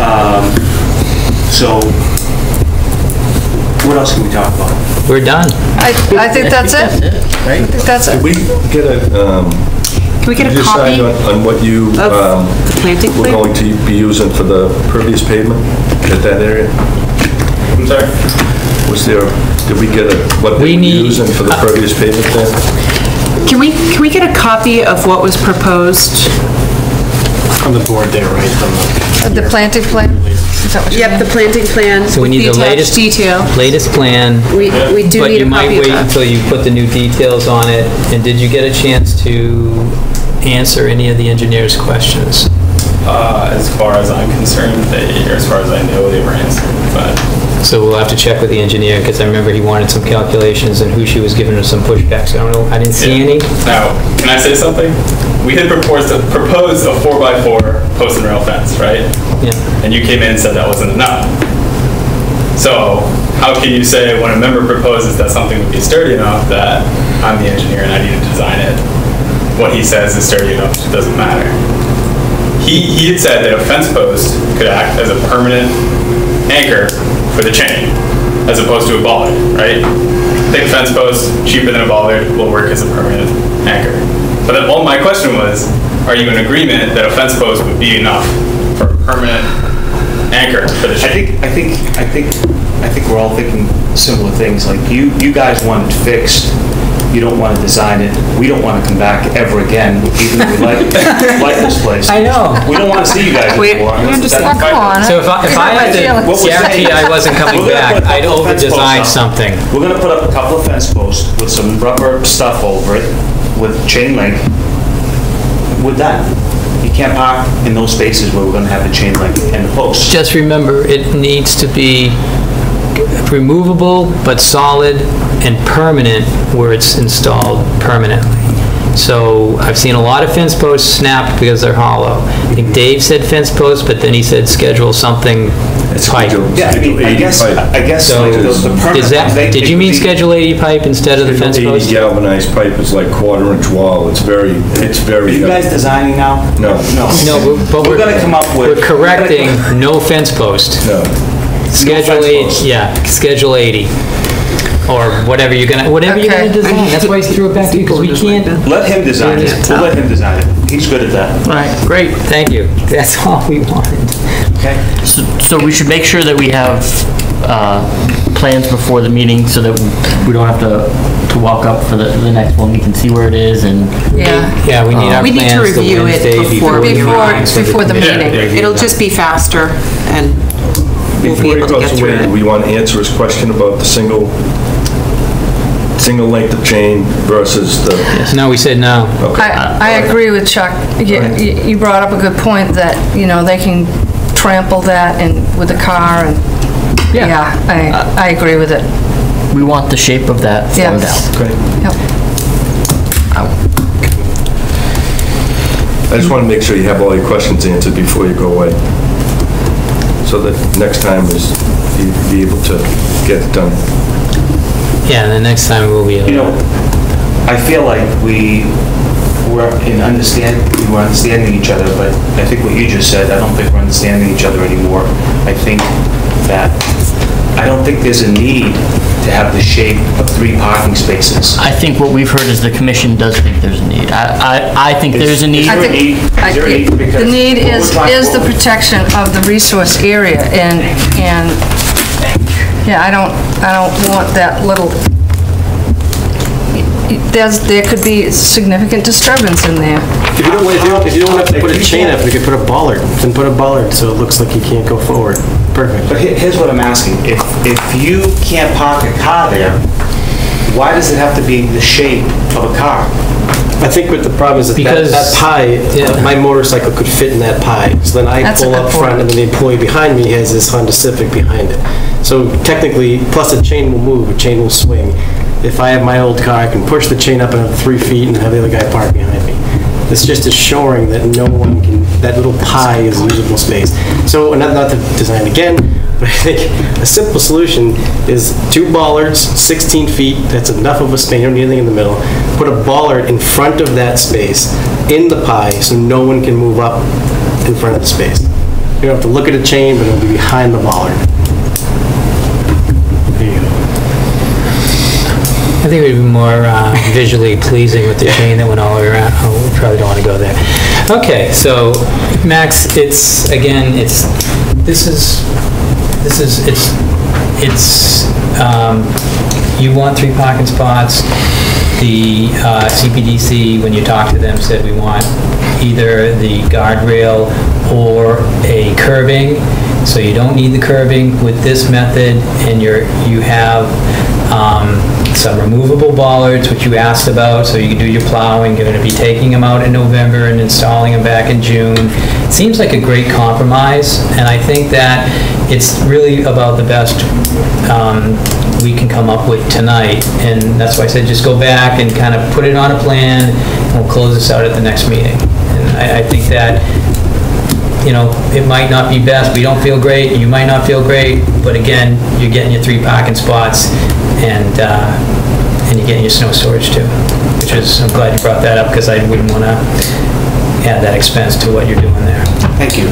Speaker 5: Um, So, what else can we talk about?
Speaker 9: We're done.
Speaker 1: I, I think that's it. I think that's
Speaker 8: Did
Speaker 1: it.
Speaker 8: we get a, um,
Speaker 6: Can we get a
Speaker 8: decide
Speaker 6: copy
Speaker 8: on on what you,
Speaker 6: of
Speaker 8: um,
Speaker 6: the planting
Speaker 8: were
Speaker 6: plan?
Speaker 8: going to be using for the pervious pavement at that area?
Speaker 3: I'm sorry?
Speaker 8: Was there, did we get a, what
Speaker 9: We
Speaker 8: they were
Speaker 9: need-
Speaker 8: using for the pervious pavement there?
Speaker 6: Can we, can we get a copy of what was proposed?
Speaker 10: On the board there, right? from the-
Speaker 1: The planting plan? Is that what you
Speaker 6: Yep, the planting plan
Speaker 9: So we need
Speaker 6: the
Speaker 9: the latest.
Speaker 6: attached detail.
Speaker 9: Latest plan.
Speaker 6: We, we do
Speaker 9: But
Speaker 6: need
Speaker 9: you
Speaker 6: a
Speaker 9: might
Speaker 6: copy of
Speaker 9: wait
Speaker 6: that.
Speaker 9: until you put the new details on it. And did you get a chance to answer any of the engineer's questions.
Speaker 3: Uh, as far as I'm concerned, they, or as far as I know, they were answered, but
Speaker 9: So we'll have to check with the engineer, because I remember he wanted some calculations and who she was giving her some pushback, so I don't know, I didn't see any.
Speaker 3: Now, can I say something? We had proposed, a- proposed a four by four post and rail fence, right?
Speaker 9: Yeah.
Speaker 3: And you came in and said that wasn't enough. So how can you say when a member proposes that something would be sturdy enough that I'm the engineer and I need to design it? What he says is sturdy enough doesn't matter. He, he had said that a fence post could act as a permanent anchor for the chain, as opposed to a bollard, right? Thick fence post, cheaper than a bollard, will work as a permanent anchor. But then, well, my question was, are you in agreement that a fence post would be enough for a permanent anchor for the chain?
Speaker 5: I think, I think, I think, I think we're all thinking similar things, like you, you guys want it fixed, you don't want to design it, we don't want to come back ever again, even though we like, [LAUGHS] like this place.
Speaker 9: I know.
Speaker 5: We don't want to see you guys
Speaker 6: We-
Speaker 5: anymore.
Speaker 6: we understand.
Speaker 5: That's
Speaker 1: Come on.
Speaker 9: So if I, if I had
Speaker 5: What
Speaker 9: to
Speaker 5: we're
Speaker 9: guarantee I wasn't coming
Speaker 5: We're gonna
Speaker 9: back,
Speaker 5: put a
Speaker 9: I'd
Speaker 5: couple fence posts
Speaker 9: over-design
Speaker 5: up.
Speaker 9: something.
Speaker 5: We're gonna put up a couple of fence posts with some rubber stuff over it, with chain link. With that, you can't park in those spaces where we're gonna have the chain link and the posts.
Speaker 9: Just remember, it needs to be removable but solid and permanent where it's installed permanently. So I've seen a lot of fence posts snapped because they're hollow. I think Dave said fence posts, but then he said schedule something pipe.
Speaker 8: Schedule-
Speaker 5: Yeah, I mean,
Speaker 8: Schedule
Speaker 5: I guess,
Speaker 8: pipe.
Speaker 5: I guess
Speaker 9: So
Speaker 5: like the the permanent.
Speaker 9: is
Speaker 5: ones,
Speaker 9: that,
Speaker 5: they-
Speaker 9: did you mean
Speaker 5: be-
Speaker 9: schedule 80 pipe instead of the fence
Speaker 8: 80
Speaker 9: post?
Speaker 8: galvanized pipe is like quarter inch wall, it's very, it's
Speaker 5: Are
Speaker 8: very.
Speaker 5: you guys designing now?
Speaker 8: No.
Speaker 5: No.
Speaker 9: No, but- but
Speaker 5: We're
Speaker 9: we're...
Speaker 5: gonna come up with.
Speaker 9: We're correcting no fence post.
Speaker 8: No.
Speaker 9: Schedule
Speaker 5: fence
Speaker 9: 80, yeah, schedule 80. Or whatever you're gonna, whatever you're gonna design. That's why he threw it back to you, because we can't...
Speaker 5: Let him design it. We'll let him design it. He's good at that.
Speaker 9: Right, great, thank you. That's [LAUGHS] all we wanted.
Speaker 5: Okay?
Speaker 7: So so we should make sure that we have uh, plans before the meeting so that we don't have to, to walk up for the, the next one. We can see where it is and
Speaker 1: Yeah,
Speaker 9: Yeah, we need our
Speaker 6: We need to
Speaker 9: plans the
Speaker 6: review it
Speaker 9: Wednesday
Speaker 6: before we
Speaker 9: before...
Speaker 1: before,
Speaker 6: arrive.
Speaker 1: before the meeting.
Speaker 9: Yeah,
Speaker 6: It'll just be faster and we'll
Speaker 8: Before he
Speaker 6: able to
Speaker 8: goes
Speaker 6: get through
Speaker 8: away, do we want to answer his question about the single, single length of chain versus the,
Speaker 9: No, we said no.
Speaker 8: okay.
Speaker 1: I, I agree with Chuck. You, you you brought up a good point that, you know, they can trample that and, with a car and,
Speaker 9: Yeah.
Speaker 1: yeah, I, I agree with it.
Speaker 7: we want the shape of that
Speaker 1: Yeah.
Speaker 7: flowed out.
Speaker 8: Okay.
Speaker 1: Yep.
Speaker 8: I just want to make sure you have all your questions answered before you go away. So that next time is, you be able to get it done.
Speaker 9: Yeah, and the next time we'll be...
Speaker 5: You know, I feel like we were in understand, we were understanding each other, but I think what you just said, I don't think we're understanding each other anymore. I think that, I don't think there's a need to have the shape of three parking spaces.
Speaker 7: I think what we've heard is the commission does think there's a need. I, I, I think there's a need.
Speaker 1: I
Speaker 5: there a
Speaker 1: think-
Speaker 5: need? Is
Speaker 1: I-
Speaker 5: there a need?
Speaker 1: The need
Speaker 5: what we're
Speaker 1: is, is the
Speaker 5: what
Speaker 1: protection of the resource area, and, and, yeah, I don't, I don't want that little, there's, there could be significant disturbance in there.
Speaker 10: If you don't, if you don't, if you don't have to put a chain up, you could put a bollard, then put a bollard so it looks like you can't go forward. Perfect.
Speaker 5: But he- here's what I'm asking. If, if you can't park a car there, why does it have to be the shape of a car?
Speaker 10: I think what the problem is that that,
Speaker 9: Because-
Speaker 10: that pie,
Speaker 9: Yeah.
Speaker 10: my motorcycle could fit in that pie. So then I
Speaker 1: That's a
Speaker 10: pull
Speaker 1: good
Speaker 10: up front
Speaker 1: point.
Speaker 10: and then the employee behind me has this Honda Civic behind it. So technically, plus the chain will move, the chain will swing. If I have my old car, I can push the chain up another three feet and have the other guy park behind me. It's just assuring that no one can, that little pie is usable space. So, not, not to design again, [LAUGHS] but I think a simple solution is two bollards, 16 feet, that's enough of a space, you don't need anything in the middle. Put a bollard in front of that space, in the pie, so no one can move up in front of the space. You don't have to look at a chain, but it'll be behind the bollard. There you go.
Speaker 9: I think it would be more uh, visually pleasing with the chain that went all the way around. Oh, we probably don't want to go there. Okay, so Max, it's, again, it's, this is, this is, it's, it's, um, you want three parking spots. The uh, CPDC, when you talk to them, said we want either the guardrail or a curbing. So you don't need the curbing with this method, and you're, you have um, some removable bollards, which you asked about, so you can do your plowing. You're gonna be taking them out in November and installing them back in June. It Seems like a great compromise, and I think that it's really about the best um, we can come up with tonight. And that's why I said, just go back and kind of put it on a plan, and we'll close this out at the next meeting. And I, I think that you know, it might not be best, we don't feel great, you might not feel great, but again, you're getting your three parking spots, and, uh, and you're getting your snow storage too, which is, I'm glad you brought that up, because I wouldn't want to add that expense to what you're doing there.
Speaker 5: Thank you.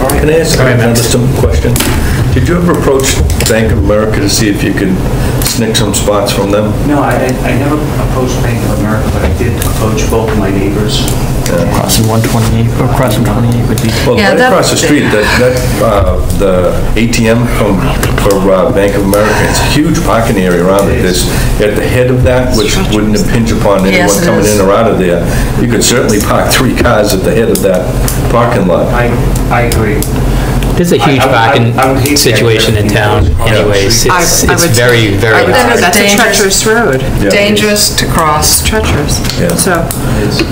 Speaker 5: All right.
Speaker 8: Can I ask
Speaker 9: All right,
Speaker 8: another
Speaker 9: Max.
Speaker 8: simple question? Did you ever approach Bank of America to see if you could snick some spots from them?
Speaker 5: No, I, I I never approached Bank of America, but I did approach both of my neighbors.
Speaker 7: Crossing 128, or crossing 28 would be...
Speaker 8: Well,
Speaker 1: Yeah,
Speaker 8: right
Speaker 1: that-
Speaker 8: across the street, that, that, uh, the ATM from, for uh, Bank of America, it's a huge parking area around it. There's, at the head of that, which wouldn't impinge upon anyone
Speaker 1: Yes, it
Speaker 8: coming
Speaker 1: is.
Speaker 8: in or out of there, you could certainly park three cars at the head of that parking lot.
Speaker 5: I, I agree.
Speaker 9: There's a huge
Speaker 5: I- I-
Speaker 9: parking
Speaker 5: I would hate to
Speaker 9: situation in
Speaker 5: rid
Speaker 9: town
Speaker 5: these cars.
Speaker 9: anyways,
Speaker 6: I-
Speaker 9: it's,
Speaker 6: I
Speaker 9: it's
Speaker 6: would-
Speaker 9: very,
Speaker 6: I
Speaker 9: very
Speaker 6: would say
Speaker 9: hard.
Speaker 6: That's a
Speaker 1: Dangerous.
Speaker 6: treacherous road.
Speaker 8: Yeah.
Speaker 1: Dangerous to cross.
Speaker 6: Treacherous.
Speaker 8: Yeah.
Speaker 6: So,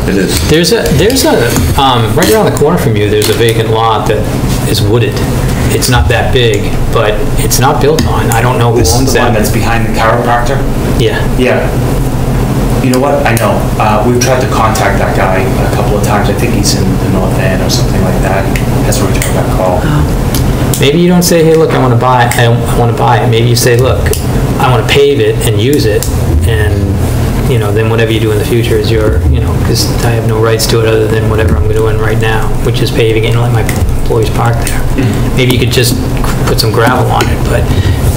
Speaker 8: It is.
Speaker 9: There's a, there's a, um, right around the corner from you, there's a vacant lot that is wooded. It's not that big, but it's not built on. I don't know who
Speaker 5: This
Speaker 9: owns
Speaker 5: is the one
Speaker 9: that.
Speaker 5: that's behind the chiropractor?
Speaker 9: Yeah.
Speaker 5: Yeah. You know what? I know. Uh, we've tried to contact that guy a couple of times. I think he's in the North End or something like that. Hasn't returned that call.
Speaker 9: Maybe you don't say, hey, look, I want to buy, it. I want to buy it. Maybe you say, look, I want to pave it and use it, and, you know, then whatever you do in the future is your, you know, because I have no rights to it other than whatever I'm doing right now, which is paving it and let my employees park there. Mm-hmm. Maybe you could just put some gravel on it, but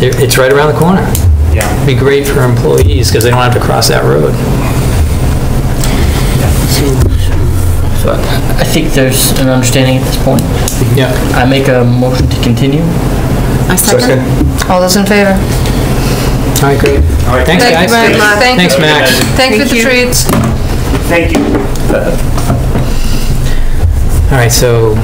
Speaker 9: there- it's right around the corner.
Speaker 5: Yeah.
Speaker 9: It'd be great for employees, because they don't have to cross that road.
Speaker 7: So I I think there's an understanding at this point.
Speaker 9: Yeah.
Speaker 7: I make a motion to continue.
Speaker 6: I second.
Speaker 1: All those in favor?
Speaker 9: All right, great. All right, thanks,
Speaker 1: Thank
Speaker 9: guys.
Speaker 1: you very much. Thank
Speaker 9: Thanks,
Speaker 1: you.
Speaker 9: Max.
Speaker 1: Thank you for the treats.
Speaker 5: Thank you.
Speaker 9: All right, so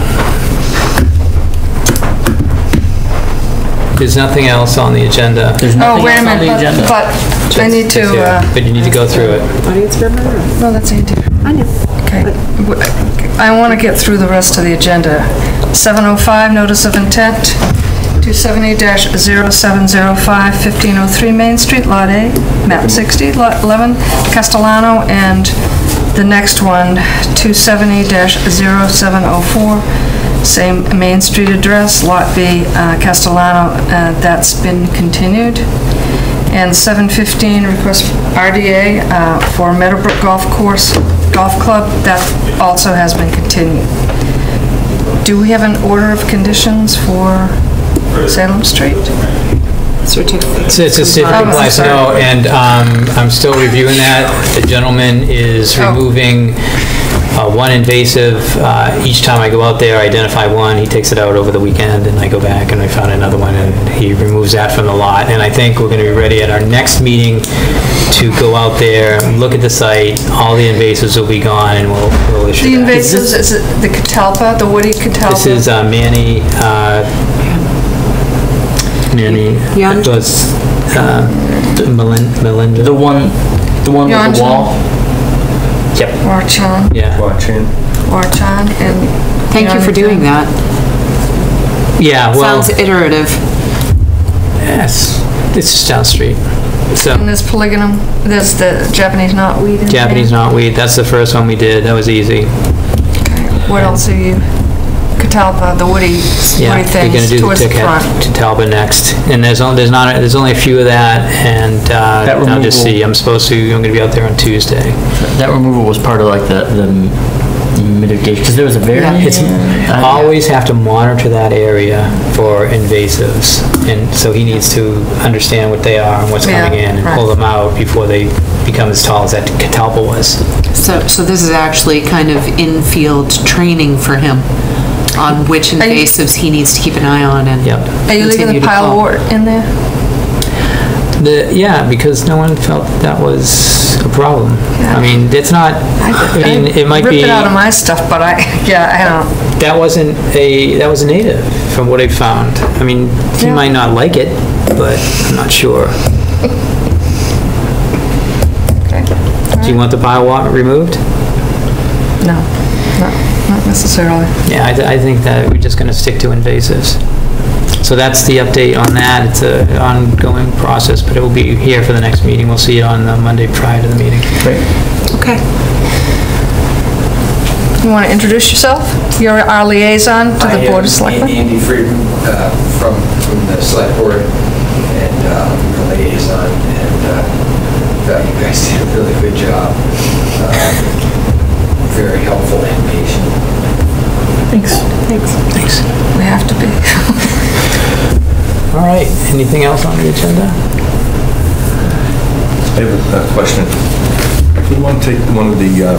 Speaker 9: there's nothing else on the agenda.
Speaker 7: There's
Speaker 1: Oh,
Speaker 7: nothing
Speaker 1: wait a
Speaker 7: else on the
Speaker 1: minute,
Speaker 7: agenda.
Speaker 1: but but I need to, uh,
Speaker 9: But you need to go through it.
Speaker 6: Audience member?
Speaker 1: no, that's Andy.
Speaker 6: I know.
Speaker 1: Okay. W- I want to get through the rest of the agenda. 705, notice of intent, 270-0705, 1503 Main Street, Lot A, map 60, Lot 11, Castellano, and the next one, 270-0704, same Main Street address, Lot B, uh, Castellano, uh, that's been continued. And 715, request RDA uh, for Meadowbrook Golf Course, Golf Club, that also has been continued. Do we have an order of conditions for Salem Street?
Speaker 6: Certificate.
Speaker 9: It's it's a certificate
Speaker 1: sorry.
Speaker 9: no, and um, I'm still reviewing that. The gentleman is
Speaker 1: Oh.
Speaker 9: removing uh, one invasive. uh, Each time I go out there, I identify one, he takes it out over the weekend, and I go back and I found another one, and he removes that from the lot. And I think we're going to be ready at our next meeting to go out there, look at the site, all the invasives will be gone, and we'll we'll issue
Speaker 1: The
Speaker 9: that.
Speaker 1: invasives, is it the catalpa, the woody catalpa?
Speaker 9: This is uh, Manny, uh, Manny,
Speaker 6: Jan?
Speaker 9: it was uh, Melin- Melinda.
Speaker 7: The one, the one with
Speaker 1: Yon
Speaker 7: the wall?
Speaker 9: Yep,
Speaker 1: Warchan,
Speaker 9: yeah.
Speaker 8: Watching.
Speaker 1: Warchan, and...
Speaker 6: Thank you for doing that.
Speaker 9: Yeah, well,
Speaker 6: Sounds iterative.
Speaker 9: yes, it's just down the street. So,
Speaker 1: And there's polygonum, there's the Japanese knotweed in there.
Speaker 9: Japanese knotweed, that's the first one we did, that was easy.
Speaker 1: Okay. What else are you, catalpa, the woody,
Speaker 9: Yeah,
Speaker 1: woody
Speaker 9: we're
Speaker 1: things
Speaker 9: gonna do the
Speaker 1: towards the
Speaker 9: ticket
Speaker 1: front?
Speaker 9: to Talbot next. And there's only, there's not, there's only a few of that, and uh,
Speaker 7: That
Speaker 9: I'll just
Speaker 7: removal-
Speaker 9: see, I'm supposed to, I'm gonna be out there on Tuesday.
Speaker 7: That removal was part of like the, the mitigation, because there was a variance.
Speaker 9: It's,
Speaker 7: Uh,
Speaker 9: always have to monitor that area for invasives, and so he needs to understand what they are and what's
Speaker 1: Yeah,
Speaker 9: coming in, and pull
Speaker 1: right.
Speaker 9: them out before they become as tall as that catalpa was.
Speaker 6: So, so this is actually kind of in-field training for him on which
Speaker 1: Are you-
Speaker 6: invasives he needs to keep an eye on and.
Speaker 9: Yep.
Speaker 1: Are you leaving
Speaker 6: continue
Speaker 1: the
Speaker 6: to
Speaker 1: pile of
Speaker 6: call.
Speaker 1: wart in there?
Speaker 9: The, yeah, because no one felt that was a problem. I mean, it's not, I mean, it might
Speaker 1: Rip
Speaker 9: be,
Speaker 1: it out of my stuff, but I, [LAUGHS] yeah, I don't,
Speaker 9: that wasn't a, that was a native, from what I found. I mean, he
Speaker 1: Yeah.
Speaker 9: might not like it, but I'm not sure.
Speaker 1: Okay.
Speaker 9: Do you want the pile wa removed?
Speaker 1: No, not not necessarily.
Speaker 9: Yeah, I, th- I think that we're just gonna stick to invasives. So that's the update on that. It's an ongoing process, but it will be here for the next meeting. We'll see it on the Monday prior to the meeting.
Speaker 7: Great.
Speaker 6: Okay.
Speaker 1: You want to introduce yourself? You're our liaison to the Board of Selectmen?
Speaker 11: Andy Friedman uh, from, from the Select Board and uh, the liaison, and uh, thought you guys did a really good job. Uh, Very helpful and patient.
Speaker 7: Thanks.
Speaker 9: Thanks. Thanks.
Speaker 1: We have to be. [LAUGHS]
Speaker 9: All right, anything else on the agenda?
Speaker 8: I have a a question. If we want to take one of the uh,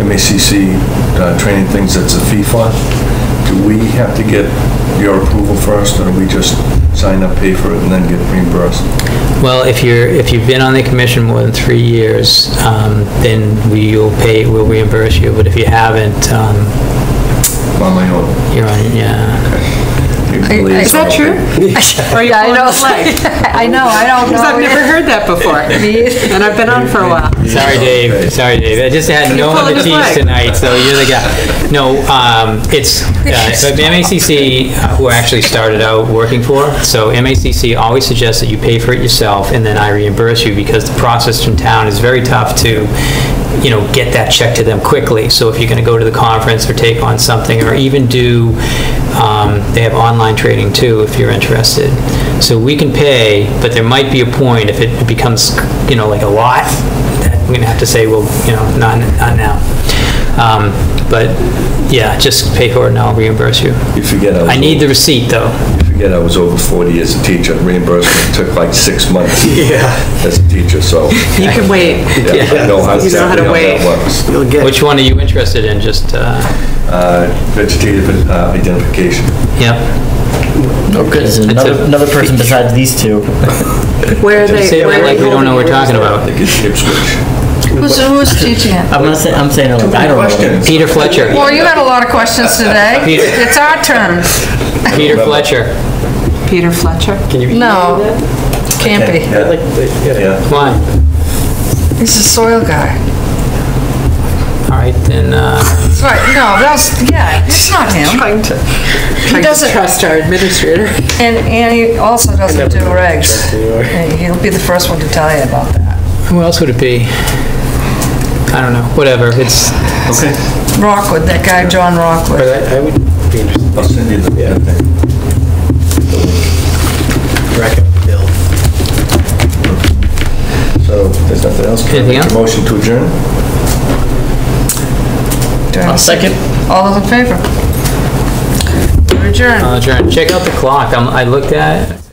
Speaker 8: MACC uh, training things that's a fee for, do we have to get your approval first, or do we just sign up, pay for it, and then get reimbursed?
Speaker 9: Well, if you're, if you've been on the commission more than three years, um, then we will pay, we'll reimburse you, but if you haven't, um,
Speaker 8: On my own?
Speaker 9: you're on, yeah.
Speaker 6: Is that true? Or [LAUGHS] are you [LAUGHS]
Speaker 1: Yeah, I
Speaker 6: pulling
Speaker 1: know.
Speaker 6: the leg? [LAUGHS]
Speaker 1: I know, I don't know.
Speaker 6: Because I've never heard that before. And I've been on for a while.
Speaker 9: Sorry, Dave, sorry, Dave, I just had no
Speaker 6: pull
Speaker 9: one to
Speaker 6: his
Speaker 9: tease
Speaker 6: leg.
Speaker 9: tonight, so you're the guy. No, um, it's, uh, so the MACC, uh, who I actually started out working for, so MACC always suggests that you pay for it yourself, and then I reimburse you, because the process from town is very tough to, you know, get that check to them quickly. So if you're gonna go to the conference or take on something, or even do, um, they have online training too, if you're interested. So we can pay, but there might be a point, if it becomes, you know, like a lot, that we're gonna have to say, well, you know, not, not now. Um, But, yeah, just pay for it and I'll reimburse you.
Speaker 8: You forget I.
Speaker 9: I need the receipt, though.
Speaker 8: You forget I was over 40 as a teacher. Reimbursement took like six months [LAUGHS] as a teacher, so
Speaker 6: You can wait.
Speaker 8: yeah, I know how [LAUGHS]
Speaker 6: You know how
Speaker 8: exactly
Speaker 6: to
Speaker 8: how
Speaker 6: wait.
Speaker 8: that works.
Speaker 10: You'll get,
Speaker 9: Which one are you interested in? Just, uh,
Speaker 8: Uh, Vegetative uh, identification.
Speaker 9: yep.
Speaker 7: There's another, another person besides these two.
Speaker 6: Where are
Speaker 9: Say
Speaker 6: they?
Speaker 9: it
Speaker 6: where are
Speaker 9: like
Speaker 6: they
Speaker 9: we don't know what we're
Speaker 6: holding
Speaker 9: talking
Speaker 6: it?
Speaker 8: I
Speaker 9: about.
Speaker 8: think it's Ipswich.
Speaker 1: Who's, who's teaching it?
Speaker 7: I'm not saying, I'm saying, it like, I don't know.
Speaker 9: Peter Fletcher.
Speaker 1: Well, you had a lot of questions today.
Speaker 9: Peter.
Speaker 1: It's our turn.
Speaker 9: Peter Fletcher.
Speaker 6: Peter Fletcher? Can you?
Speaker 1: No, can't be.
Speaker 8: Yeah, yeah.
Speaker 9: Come on.
Speaker 1: He's a soil guy.
Speaker 9: All right, then, uh,
Speaker 1: That's right, no, that's, yeah, it's not him.
Speaker 6: Trying to, trying
Speaker 1: doesn't-
Speaker 6: trust our administrator.
Speaker 1: And, and he also doesn't do regs. And He'll be the first one to tell you about that.
Speaker 9: who else would it be? I don't know, whatever, it's,
Speaker 8: Okay,
Speaker 1: Rockwood, that guy, John
Speaker 10: but
Speaker 1: Rockwood.
Speaker 10: I I would be interested
Speaker 8: I'll send you the
Speaker 10: Yeah.
Speaker 8: the thing.
Speaker 10: in rec bill.
Speaker 8: So, there's nothing else? Can I
Speaker 9: Anything
Speaker 8: make a
Speaker 9: else?
Speaker 8: Motion to adjourn?
Speaker 7: I'll second.
Speaker 1: All those in favor? We're adjourned.
Speaker 9: uh, adjourn. check out the clock, I'm- I looked at, it.